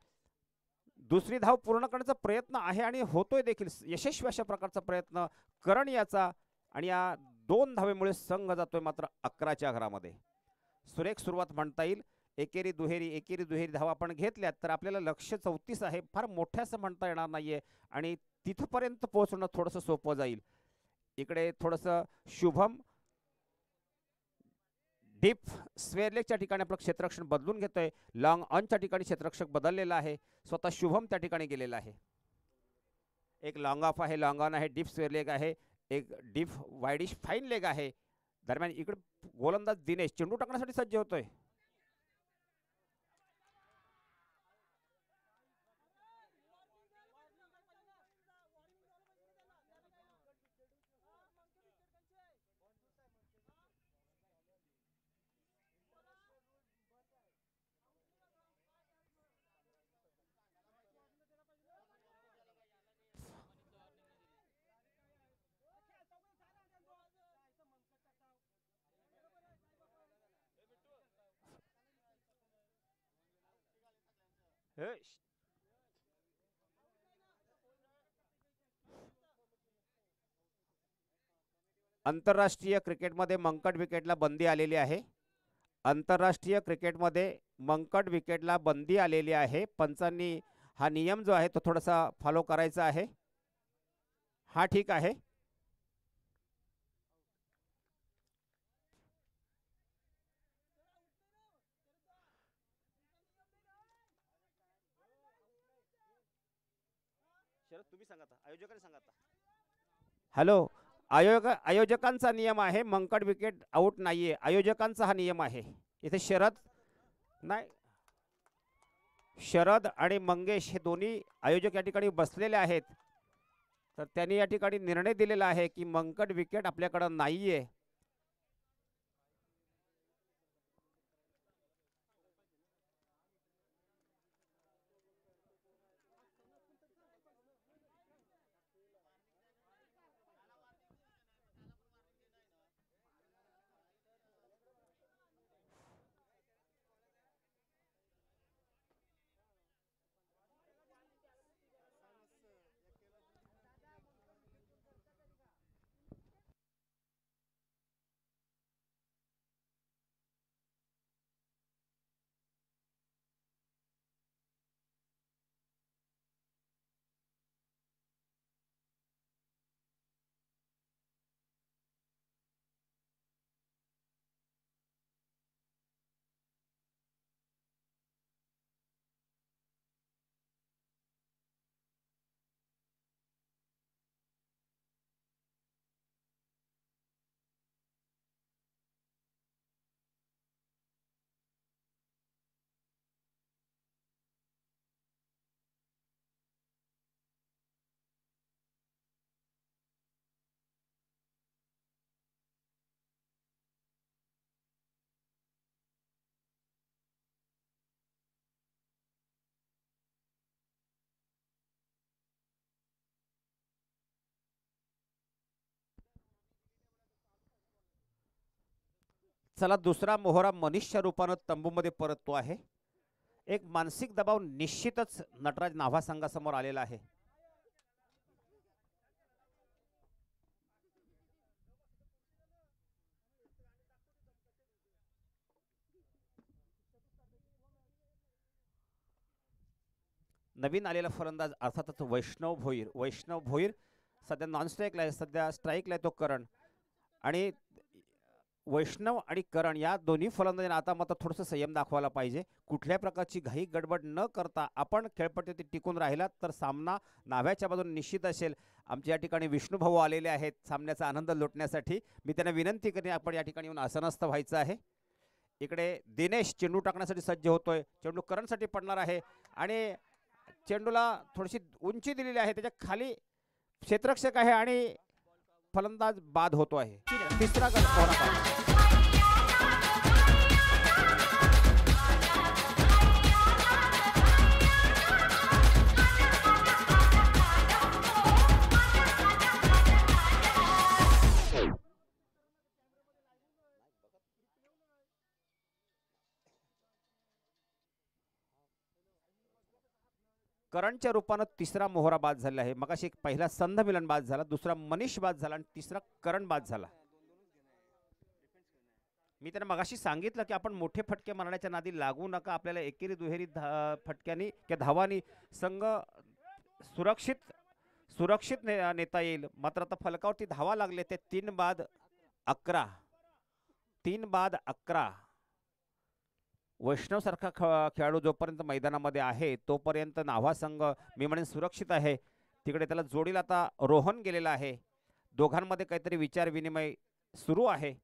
दुसरी धाव पूर्ण करण्याचा प्रयत्न आहे आणि होतोय देखील यशस्वी अशा प्रकारचा प्रयत्न करण याचा. आणि या दोन धावेमुळे संघ जातोय मात्र अकराच्या घरामध्ये. सुरेख सुरुवात म्हणता येईल. एकेरी दुहेरी एकेरी दुहेरी धावा आपण घेतल्यात तर आपल्याला लक्ष चौतीस आहे. फार मोठ्या असं म्हणता येणार नाहीये. आणि तिथपर्यंत पोहोचणं थोडंसं सोपं जाईल. इकडे थोडंसं शुभम. डीप स्वेरलेकच्या ठिकाणी आपलं क्षेत्ररक्षण बदलून घेतोय. लॉंग ऑनच्या ठिकाणी क्षेत्ररक्षक बदललेला आहे. स्वतः शुभम त्या ठिकाणी गेलेला आहे. एक लॉंग ऑफ आहे लॉंग ऑन आहे डीप स्वेअरलेग आहे. एक डीप वायडिश फाईन लेग आहे. दरम्यान इकडे गोलंदाज दिनेश चेंडू टाकण्यासाठी सज्ज होतोय. हे, आंतरराष्ट्रीय क्रिकेटमध्ये मंकट विकेटला बंदी आलेली आहे. आंतरराष्ट्रीय क्रिकेटमध्ये मंकट विकेटला बंदी आलेली आहे. पंचांनी हा नियम जो आहे तो थोडासा फॉलो करायचा आहे. हा ठीक आहे शरद तुम्ही सांगा आता आयोजकांनी सांगा आता हॅलो आयोग आयोजकांचा नियम आहे मंकड विकेट आऊट नाही आहे आयोजकांचा हा नियम आहे. इथे शरद नाही. शरद आणि मंगेश हे दोन्ही आयोजक या ठिकाणी बसलेले आहेत. तर त्यांनी या ठिकाणी निर्णय दिलेला आहे की मंकड विकेट आपल्याकडं नाही आहे चला दुसरा मोहरा मनुष्य रूपानं तंबूमध्ये परततो आहे. एक मानसिक दबाव निश्चितच नटराज नाव्हा संघासमोर आलेला आहे. नवीन आलेला फलंदाज अर्थातच वैष्णव भोईर. वैष्णव भोईर सध्या नॉन स्ट्राईकला आहे सध्या स्ट्राईकला आहे तो करण. आणि वैष्णव आणि करण या दोन्ही फलंदाजांना आता मात्र थोडंसं संयम दाखवायला पाहिजे. कुठल्या प्रकारची घाई गडबड न करता आपण खेळपट्टीवरती टिकून राहिलात तर सामना नाव्याच्या बाजूने निश्चित असेल. आमच्या या ठिकाणी विष्णूभाऊ आलेले आहेत सामन्याचा आनंद लुटण्यासाठी. मी त्यांना विनंती करेन आपण या ठिकाणी येऊन आसनस्थ व्हायचं आहे. इकडे दिनेश चेंडू टाकण्यासाठी सज्ज होतोय. चेंडू करणसाठी पडणार आहे आणि चेंडूला थोडीशी उंची दिलेली आहे. त्याच्याखाली क्षेत्ररक्षक आहे आणि फलंदाज बाद होतो आहे. तिसरा गट कोणाचा? करणच्या रूपानं तिसरा मोहरा बाद झालेला आहे. मगाशी एक पहिला संध मिलन बाद झाला दुसरा मनीष बाद झाला आणि तिसरा करण बाद झाला. मी त्यांना मगाशी सांगितलं की आपण मोठे फटके मारण्याच्या नादी लागू नका आपल्याला एकेरी दुहेरी धा फटक्यानी किंवा धावानी संघ सुरक्षित सुरक्षित ने नेता येईल. मात्र आता फलकावरती धावा लागले ते तीन बाद अकरा. तीन बाद अकरा. वैष्णवसारखा ख खेळाडू जोपर्यंत मैदानामध्ये आहे तोपर्यंत नाव्हा संघ मी म्हणेन सुरक्षित आहे. तिकडे त्याला जोडीला आता रोहन गेलेला आहे. दोघांमध्ये काहीतरी विचार विनिमय सुरू आहे.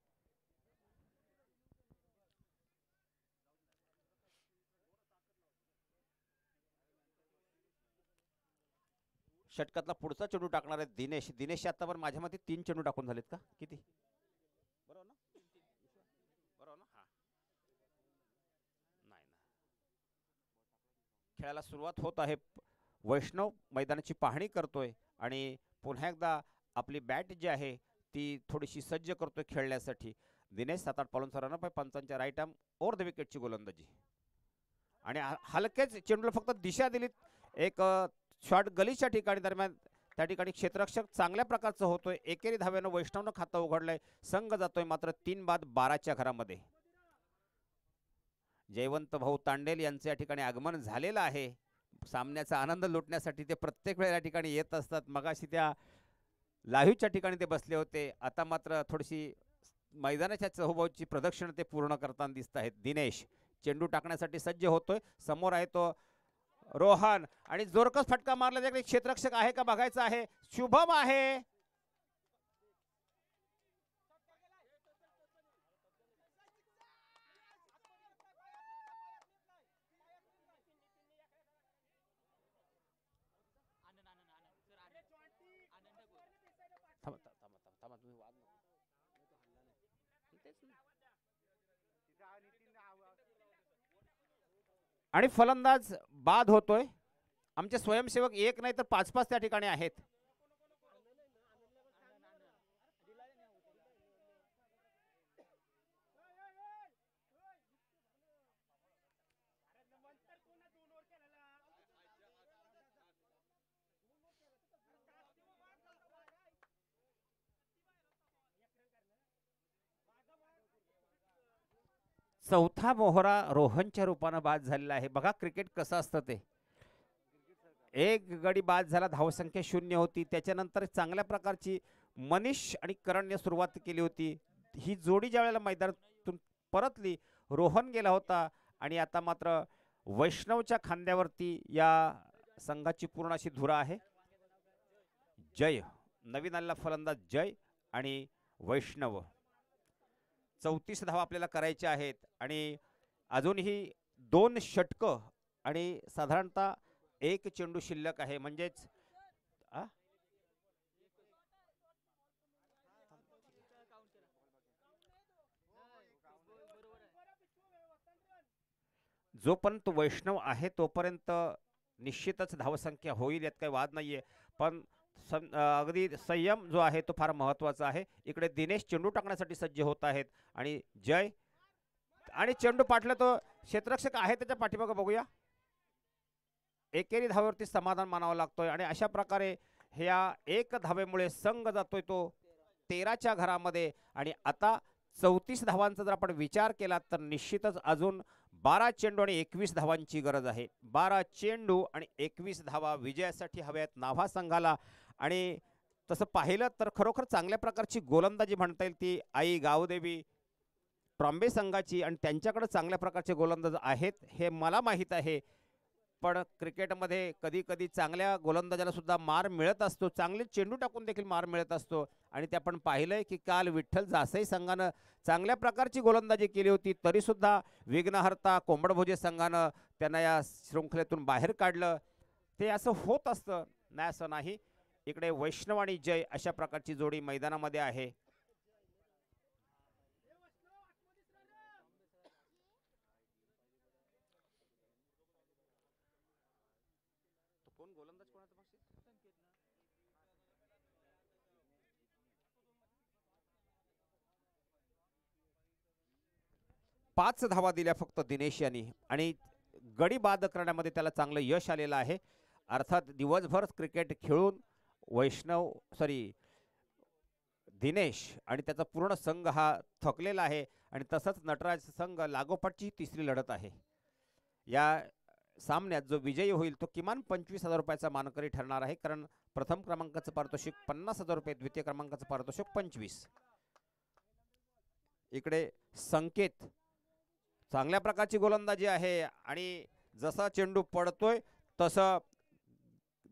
षटकातला पुढचा चेंडू टाकणार आहे दिनेश. दिनेश आतावर माझ्या मते तीन चेंडू टाकून झालेत का? किती बरोबर ना बरोबर ना हा नाही ना खेळायला सुरुवात होत आहे. वैष्णव मैदानाची पाहणी करतोय आणि पुन्हा एकदा आपली बॅट जी आहे ती थोडीशी सज्ज करतोय खेळण्यासाठी. दिनेश सात आठ पालून सरांना पाय पंचांच्या राईट आर्म ओव्हर द विकेटची गोलंदाजी. आणि हलकेच चेंडूला फक्त दिशा दिलीत. एक शॉट गलीच्या ठिकाणी दरम्यान त्या ठिकाणी क्षेत्ररक्षक चांगल्या प्रकारचं होतोय. एकेरी धाव्यानं वैष्णवनं खातं उघडलंय. संघ जातोय मात्र तीन बाद बाराच्या घरामध्ये. जयवंत भाऊ तांडेल यांचं या ठिकाणी आगमन झालेलं आहे. सामन्याचा आनंद लुटण्यासाठी ते प्रत्येक वेळेला या ठिकाणी येत असतात. मगाशी त्या लाईव्हच्या ठिकाणी ते बसले होते. आता मात्र थोडीशी मैदानाच्या चहूबाजूची प्रदक्षिणा ते पूर्ण करताना दिसत आहेत. दिनेश चेंडू टाकण्यासाठी सज्ज होतोय. समोर आहे तो रोहन. आणि जोरकस फटका मारला त्याकडे क्षेत्ररक्षक आहे का बघायचं आहे. शुभम आहे थांबा, थांबा, थांबा, थांबा, थांबा, तुम्ही वाद नका. तेच ना. आणि फलंदाज बाद होतोय. आमचे स्वयंसेवक एक नाही तर पाच पाच त्या ठिकाणी आहेत. चौथा मोहरा रोहनच्या रूपानं बाद झालेला आहे. बघा क्रिकेट कसं असतं ते. एक गडी बाद झाला धावसंख्या शून्य होती. त्याच्यानंतर चांगल्या प्रकारची मनीष आणि करणने सुरुवात केली होती. ही जोडी ज्या वेळेला मैदानातून परतली रोहन गेला होता आणि आता मात्र वैष्णवच्या खांद्यावरती या संघाची पूर्ण अशी धुरा आहे. जय. नवीन आलेला फलंदाज जय आणि वैष्णव. चौतीस धावा आपल्याला करायच्या आहेत. आणि अजूनही दोन षटकं आणि साधारणतः एक चेंडू शिल्लक आहे. म्हणजेच जोपर्यंत वैष्णव आहे तोपर्यंत निश्चितच धावसंख्या होईल यात काही वाद नाहीये. पण सं अगदी संयम जो आहे तो फार महत्त्वाचा आहे. इकडे दिनेश चेंडू टाकण्यासाठी सज्ज होत आहेत आणि जय आणि चेंडू पाठला तो क्षेत्ररक्षक आहे त्याच्या पाठीमागं बघूया. एकेरी धावेवरती समाधान मानावं लागतोय आणि अशा प्रकारे ह्या एक धावेमुळे संघ जातोय तो तेराच्या घरामध्ये आणि आता चौतीस धावांचा जर आपण विचार केला तर निश्चितच अजून बारा चेंडू आणि एकवीस धावांची गरज आहे. बारा चेंडू आणि एकवीस धावा विजयासाठी हव्यात नाभा संघाला आणि तसं पाहिलं तर खरोखर चांगल्या प्रकारची गोलंदाजी म्हणता येईल ती आई गावदेवी ट्रॉम्बे संघाची आणि त्यांच्याकडे चांगल्या प्रकारचे गोलंदाज आहेत हे मला माहीत आहे. पण क्रिकेटमध्ये कधी कधी चांगल्या गोलंदाजाला सुद्धा मार मिळत असतो. चांगले चेंडू टाकून देखील मार मिळत असतो. आणि ते आपण पाहिलंय की काल विठ्ठल जासई संघानं चांगल्या प्रकारची गोलंदाजी केली होती. तरीसुद्धा विघ्नहर्ता कोंबडभोजे संघानं त्यांना या शृंखलेतून बाहेर काढलं. ते असं होत असतं. नाही असं नाही. इकडे वैष्णव आणि जय अशा प्रकारची जोडी मैदानामध्ये आहे. पाच धावा दिल्या फक्त दिनेश यांनी आणि गडी बाद करण्यामध्ये त्याला चांगलं यश आलेलं आहे. अर्थात दिवसभर क्रिकेट खेळून वैष्णव सॉरी दिनेश आणि त्याचा पूर्ण संघ हा थकलेला आहे आणि तसंच नटराज संघ लागोपाठची तिसरी लढत आहे. या सामन्यात जो विजयी होईल तो किमान पंचवीस हजार रुपयाचा मानकरी ठरणार आहे. कारण प्रथम क्रमांकाचं पारितोषिक पन्नास हजार रुपये द्वितीय क्रमांकाचं पारितोषिक पंचवीस. इकडे संकेत. चांगल्या प्रकारची गोलंदाजी आहे आणि जसा चेंडू पडतोय तसं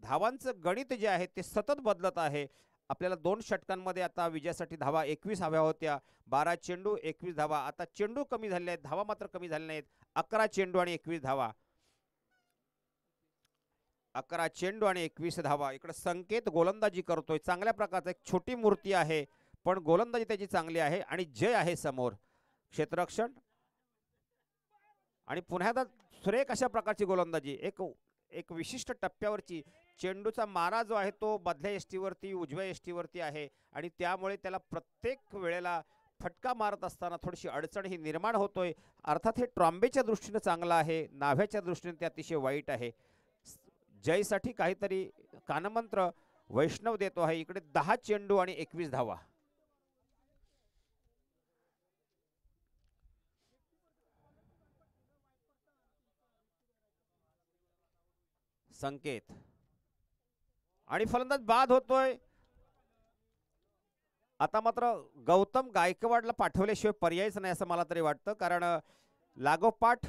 धावांचं गणित जे आहे ते सतत बदलत आहे. आपल्याला दोन षटकांमध्ये आता विजयासाठी धावा एकवीस हव्या होत्या. बारा चेंडू एकवीस धावा. आता चेंडू कमी झाले आहेत. धावा मात्र कमी झाल्या नाहीत. अकरा चेंडू आणि एकवीस धावा. अकरा चेंडू आणि एकवीस धावा. इकडे संकेत गोलंदाजी करतोय. चांगल्या प्रकारचा एक छोटी मूर्ती आहे. पण गोलंदाजी त्याची चांगली आहे आणि जय आहे समोर. क्षेत्ररक्षण. आणि पुन्हा एकदा सुरेख अशा प्रकारची गोलंदाजी. एक एक विशिष्ट टप्प्यावरची चेंडूचा मारा जो आहे तो मधल्या एसटीवरती उजव्या एसटीवरती आहे आणि त्यामुळे त्याला प्रत्येक वेळेला फटका मारत असताना थोडीशी अडचण ही निर्माण होतोय. अर्थात हे ट्रॉम्बेच्या दृष्टीनं चांगलं आहे नाभ्याच्या दृष्टीने ते अतिशय वाईट आहे. जयसाठी काहीतरी कानमंत्र वैष्णव देतो आहे. इकडे दहा चेंडू आणि एकवीस धावा. संकेत. आणि फलंदाज बाद होतोय. आता मात्र गौतम गायकवाडला पाठवल्याशिवाय पर्यायच नाही असं मला तरी वाटतं. कारण लागोपाठ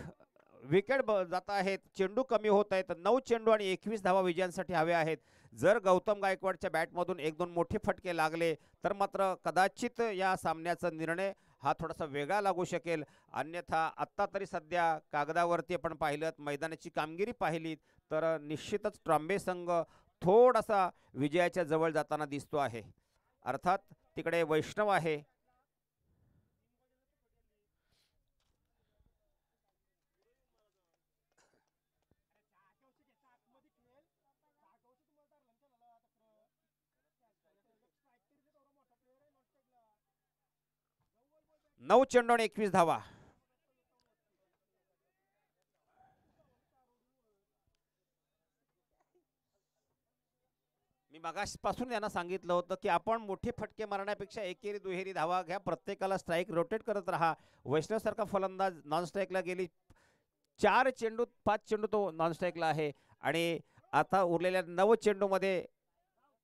विकेट जात आहेत. चेंडू कमी होत आहेत. नऊ चेंडू आणि एकवीस धावा विजयांसाठी हवे आहेत. जर गौतम गायकवाडच्या बॅटमधून एक दोन मोठे फटके लागले तर मात्र कदाचित या सामन्याचा निर्णय हा थोडासा वेगळा लागू शकेल. अन्यथा आत्ता तरी सध्या कागदावरती आपण पाहिलं मैदानाची कामगिरी पाहिली तर निश्चितच ट्रॉम्बे संघ थोडासा विजयाच्या जवळ जाताना दिसतो आहे. अर्थात तिकडे वैष्णव आहे. नऊ चेंडू आणि एकवीस धावा. मी मगासपासून यांना सांगितलं होतं की आपण मोठे फटके मारण्यापेक्षा एकेरी दुहेरी धावा घ्या. प्रत्येकाला स्ट्राईक रोटेट करत राहा. वैष्णवसारखा फलंदाज नॉन स्ट्राईकला गेली. चार चेंडू पाच चेंडू तो नॉन स्ट्राईकला आहे. आणि आता उरलेल्या नऊ चेंडूमध्ये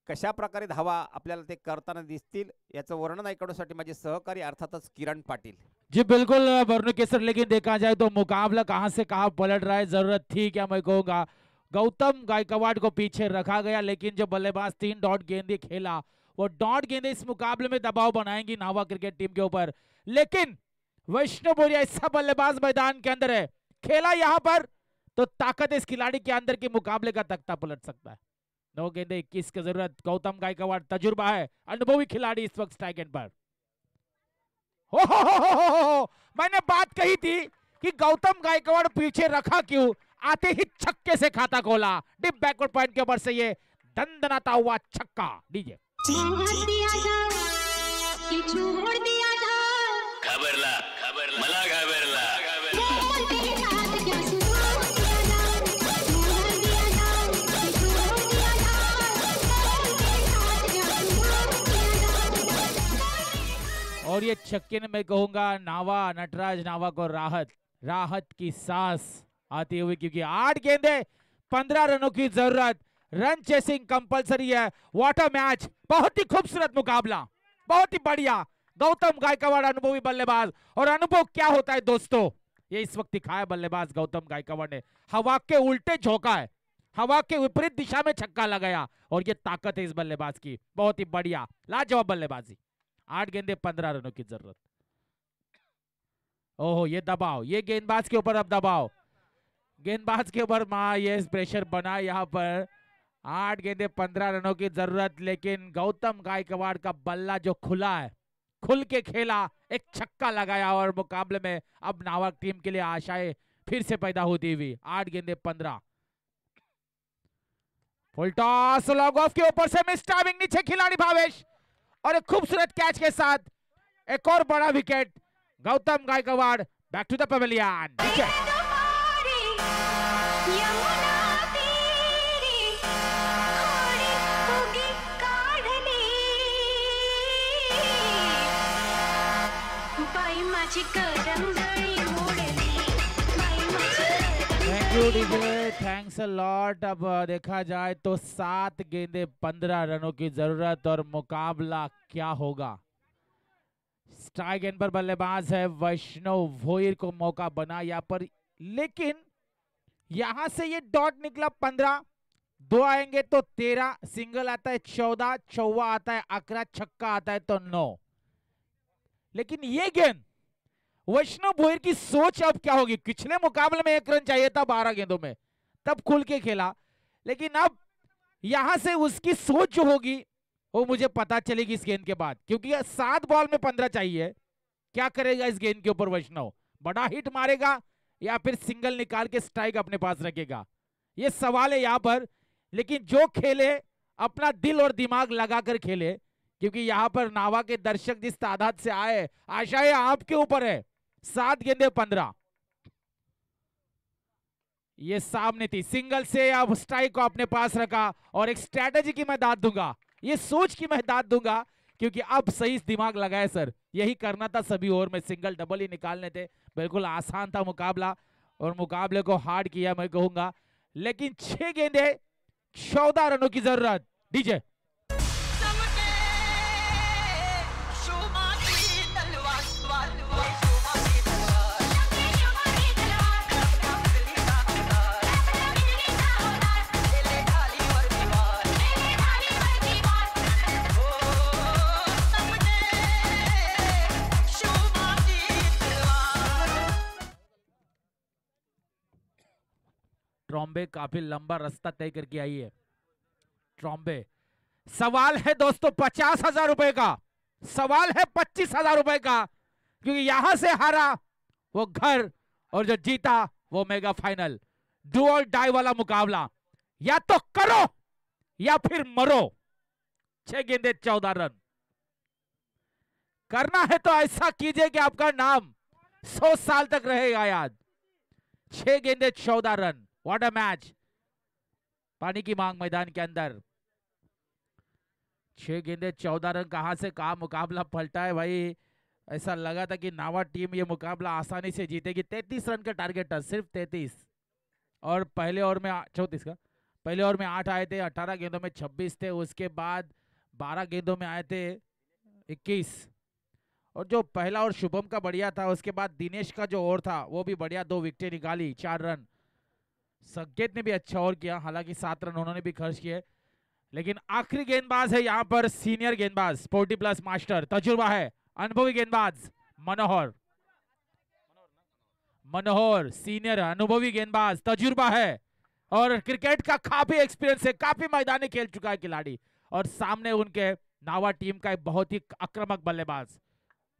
कशा प्रकारे धावा ते करताना दिसतील, याचं वर्णन ऐकवण्यासाठी सहकारी अर्थातच किरण पाटील. जी, बिल्कुल, वरुण केसर लेकिन देखा जाए तो मुकाबला कहाँ से कहाँ पलट रहा है, ज़रूरत थी क्या मैं कहूँगा? गौतम गायकवाड़ को पीछे रखा गया, लेकिन जो बल्लेबाज तीन डॉट गेंदे खेला, वो डॉट गेंदे इस मुकाबले में दबाव बनाएँगी नावा क्रिकेट टीम के ऊपर। लेकिन वैष्णव बोरिया ऐसा बल्लेबाज मैदान के अंदर है, खेला यहाँ पर तो ताकत इस खिलाड़ी के अंदर के मुकाबले का तख्ता पलट सकता है। नौ गेंदे इक्कीस की ज़रूरत? गौतम गायकवाड़ तजुर्बा है, अनुभवी खिलाड़ी इस वक्त स्ट्राइक एंड पर। हो हो हो हो हो हो। मैंने बात कही थी कि गौतम गायकवाड़ पीछे रखा क्यों? आते ही छक्के से खाता खोला। डिप बैकवर्ड पॉइंट के ऊपर से ये दंदनाता हुआ छक्का। डीजे छोड़ दिया और ये छक्के ने मैं कहूँगा, नावा नटराज, नावा को राहत। राहत की सांस आती हुई, क्योंकि आठ गेंदे, पंद्रह रनों की ज़रूरत। रन चेसिंग कंपलसरी है। वाटर मैच बहुत ही खूबसूरत मुकाबला। बहुत ही बढ़िया। गौतम गायकवाड़ अनुभवी बल्लेबाज। और अनुभव क्या होता है दोस्तों? ये इस वक्त दिखाया बल्लेबाज गौतम गायकवाड़ ने। हवा के उल्टे झोंका है। हवा के विपरीत दिशा में छक्का लगाया। और ये ताकत है इस बल्लेबाज की। बहुत ही बढ़िया। लाजवाब बल्लेबाजी। आठ गेंदे पंद्रह रनों की ज़रूरत। ओहो, ये दबाव, ये गेंदबाज के ऊपर अब दबाव। गेंदबाज के ऊपर माँ, ये प्रेशर बना यहाँ पर। आठ गेंदे पंद्रह रनों की ज़रूरत, लेकिन गौतम गायकवाड़ का बल्ला जो खुला है, खुल के खेला, एक छक्का लगाया और मुकाबले में अब नावक टीम के लिए आशाएँ फिर से पैदा होती हुई। आठ गेंदे पंद्रह। फुल टॉस, लॉग ऑफ़ के ऊपर से मिस टाइमिंग नीचे खिलाड़ी भावेश। और एक खूबसूरत कैच के साथ एक और बड़ा wicket Gautam Gaikwad back to the pavilion नीचे तुम्हारी यमुना थैंक्स लॉट अब देखा जाए तो सात गेंदे पंद्रह रनों की ज़रूरत और मुकाबला क्या होगा? स्ट्राइक गेंद पर बल्लेबाज है वैष्णव भोईर को मौका बना यहाँ पर, लेकिन यहाँ से ये डॉट निकला पंद्रह, दो आएँगे तो तेरह, सिंगल आता है चौदह, चौवा आता है अकरा छक्का आता है तो नौ। लेकिन ये गेंद, वैष्णव भोईर की सोच अब क्या होगी? पिछले मुकाबले में एक रन चाहिए था बारह गेंदों में। तब खुल के खेला। लेकिन अब यहाँ से उसकी सोच जो होगी, वो मुझे पता चलेगी इस गेंद के बाद। क्योंकि सात बॉल में पंद्रह चाहिए। क्या करेगा इस गेंद के ऊपर वैष्णव? बड़ा हिट मारेगा या फिर सिंगल निकाल के स्ट्राइक अपने पास रखेगा? ये सवाल है यहाँ पर। लेकिन जो खेले, अपना दिल और दिमाग लगाकर खेले। क्योंकि यहाँ पर नावा के दर्शक जिस तादाद से आए, आशाएँ आपके ऊपर है। सात गेंदे, पंद्रह। ये सामने थी। सिंगल से अब स्ट्राइक को अपने पास रखा और एक स्ट्रैटेजी की मैं दाद दूँगा। ये सोच की मैं दाद दूँगा, क्योंकि अब सही दिमाग लगाए सर। यही करना था सभी ओवर में। सिंगल डबल ही निकालने थे। बिल्कुल आसान था मुकाबला और मुकाबले को हार्ड किया मैं कहूँगा। लेकिन छह गेंदे, चौदह रनों की ज़रूरत। डीजे। ट्रॉम्बे काफ़ी लंबा रास्ता तय करके आई है। ट्रॉम्बे। सवाल है दोस्तों पचास हज़ार रुपए का। सवाल है पच्चीस हज़ार रुपए का। क्योंकि यहाँ से हारा, वो घर और जो जीता, वो मेगा फाइनल। डू और डाई वाला मुकाबला। या तो करो, या फिर मरो। छह गेंदे, चौदह रन। करना है तो ऐसा कीजिए कि आपका नाम सौ साल तक रहेगा याद। छह गेंदे, चौदह रन। व्हाट अ मैच पानी की मांग मैदान के अंदर छह गेंदे चौदह रन कहाँ से कहा मुकाबला पलटा है भाई ऐसा लगा था कि नावा टीम ये मुकाबला आसानी से जीतेगी तैतीस रन का टारगेट था सिर्फ़ तैतीस और पहले ओवर में चौतीस का पहले ओवर में आठ आए थे अठारह गेंदों में छब्बीस थे उसके बाद बारह गेंदों में आए थे इक्कीस और जो पहला और शुभम का बढ़िया था उसके बाद दिनेश का जो ओवर था वो भी बढ़िया दो विकेटें निकाली चार रन संकेत ने भी अच्छा और किया, हालाँकि सात रन उन्होंने भी खर्च किए। लेकिन आखिरी गेंदबाज है यहाँ पर सीनियर गेंदबाज, स्पोर्टी प्लस मास्टर, तजुर्बा है, अनुभवी गेंदबाज, मनोहर। मनोहर, सीनियर, अनुभवी गेंदबाज, तजुर्बा है। और क्रिकेट का काफ़ी एक्सपीरियंस है, काफ़ी मैदानी खेल चुका है खिलाड़ी। और सामने उनके नावा टीम का एक बहुत ही आक्रामक बल्लेबाज,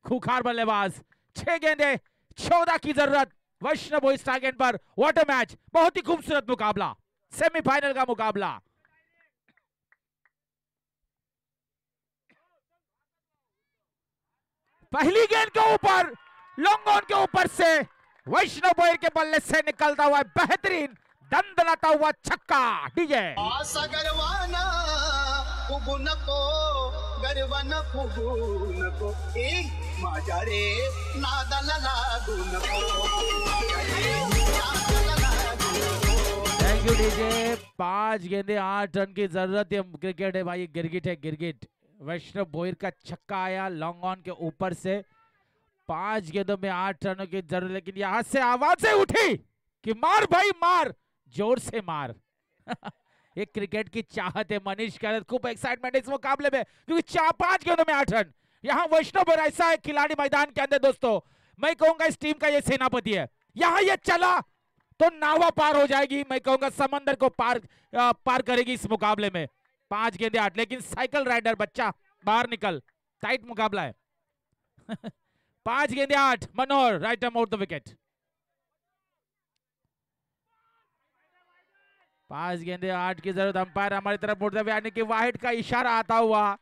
खुखार बल्लेबाज, छह गेंदे, चौदह की ज़रूरत। वैष्णव टारगेट पर। वाटर मैच बहुत ही खूबसूरत मुकाबला। सेमीफाइनल का मुकाबला। पहली गेंद के ऊपर लॉन्ग ऑन के ऊपर से वैष्णव बॉयर के बल्ले से निकलता हुआ बेहतरीन दंदलाता हुआ छक्का। डीजे थैंक यू डीजे पाँच गेंदे, आठ रन की ज़रूरत है। क्रिकेट है भाई, गिरगिट है, गिरगिट। वैष्णव भोईर का छक्का आया लॉन्ग ऑन के ऊपर से। पाँच गेंदों में आठ रनों की ज़रूरत, लेकिन यहाँ से आवाज़ें उठी कि मार भाई, मार, ज़ोर से मार। ये क्रिकेट की चाहत है मनीष थे, खूब एक्साइटमेंट इस मुकाबले में क्योंकि चार पाँच गेंदों में आठ रन। यहाँ वैष्णव भोईर ऐसा है खिलाड़ी मैदान के अंदर दोस्तों। मैं कहूँगा इस टीम का ये सेनापति है। यहाँ ये चला तो नावा पार हो जाएगी। मैं कहूँगा समंदर को पार आ, पार करेगी इस मुकाबले में। पाँच गेंदे आठ लेकिन साइकिल राइडर बच्चा बाहर निकल। टाइट मुकाबला है। पाँच गेंदे आठ Manohar right arm out the wicket पाँच गेंदे आठ की ज़रूरत, अंपायर हमारी तरफ़ मुड़ते हुए यानी कि वाहिद का इशारा आता हुआ,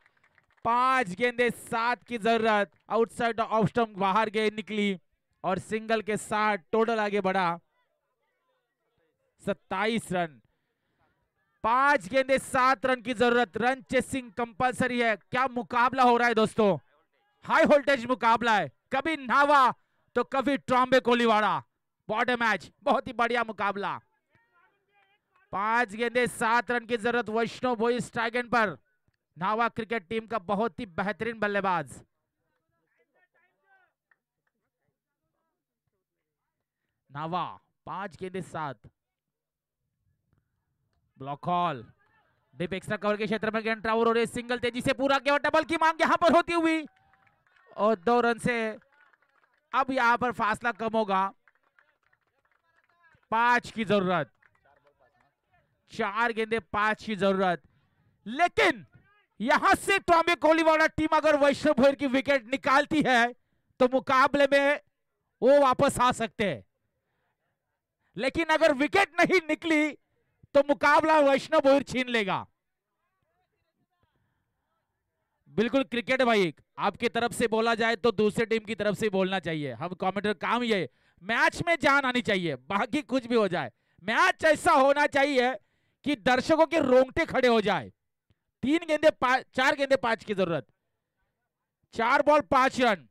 पाँच गेंदे सात की ज़रूरत, आउटसाइड ऑफ़ स्टंप बाहर गए निकली, और सिंगल के साथ टोटल आगे बढ़ा। सत्ताईस रन। पाँच गेंदे सात रन की ज़रूरत, रन चेसिंग कंपलसरी है। क्या मुकाबला हो रहा है दोस्तों? हाई वोल्टेज मुकाबला है। कभी नावा तो कभी ट्रॉम्बे कोलीवाड़ा। बॉर्डर मैच बहुत ही बढ़िया मुकाबला। पाँच गेंदे, सात रन की ज़रूरत वैष्णव बोई स्ट्राइक एंड पर। नावा क्रिकेट टीम का बहुत ही बेहतरीन बल्लेबाज। नावा, पाँच गेंदे, सात। Block hole. Deep extra cover के क्षेत्र में गेंद ट्रावर रही सिंगल तेज़ी से पूरा केवल डबल की मांग यहाँ पर होती हुई। और दो रन से अब यहाँ पर फासला कम होगा। पाँच की ज़रूरत। चार गेंदे, पाँच की ज़रूरत. लेकिन यहाँ से टॉमी कोहलीवाला टीम अगर वैष्णव भोईर की विकेट निकालती है तो मुकाबले में वो वापस आ सकते हैं. लेकिन अगर विकेट नहीं निकली तो मुकाबला वैष्णव भोईर छीन लेगा. बिल्कुल क्रिकेट भाई आपकी तरफ़ से बोला जाए तो दूसरी टीम की तरफ़ से बोलना चाहिए. हम कमेंटर काम ये मैच में जान आनी चाहिए. बाकी कुछ भी हो जाए. मैच ऐसा होना चाहिए कि दर्शकों के रोंगटे खड़े हो जाए। तीन गेंदे चार गेंदे पाँच की ज़रूरत। चार बॉल, पाँच रन।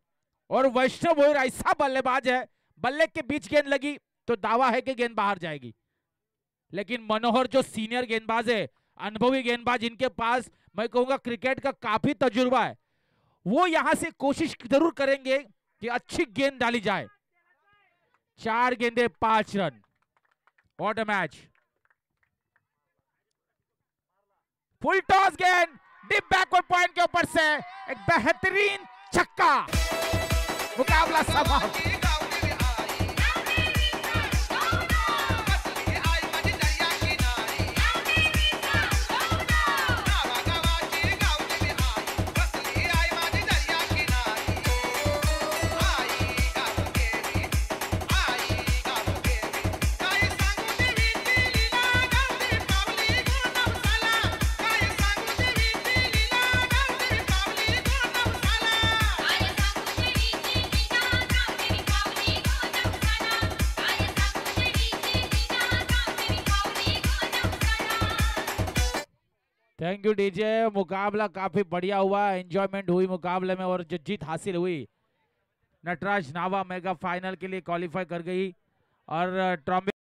और वैष्णव भोईर ऐसा बल्लेबाज है, बल्ले के बीच गेंद लगी तो दावा है कि गेंद बाहर जाएगी। लेकिन मनोहर जो सीनियर गेंदबाज है, अनुभवी गेंदबाज, इनके पास मैं कहूँगा क्रिकेट का काफ़ी तजुर्बा है। वो यहाँ से कोशिश ज़रूर करेंगे कि अच्छी गेंद डाली जाए। चार गेंदे, पाँच run. What a match full toss गेंद डिप बैकवर्ड पॉइंट के ऊपर से एक बेहतरीन छक्का। मुकाबला समाप्त। थैंक यू डीजे, मुकाबला काफ़ी बढ़िया हुआ, एंजॉयमेंट हुई मुकाबले में और जो जीत हासिल हुई। नटराज नावा मेगा फाइनल के लिए क्वालिफाई कर गई और ट्रॉम्बे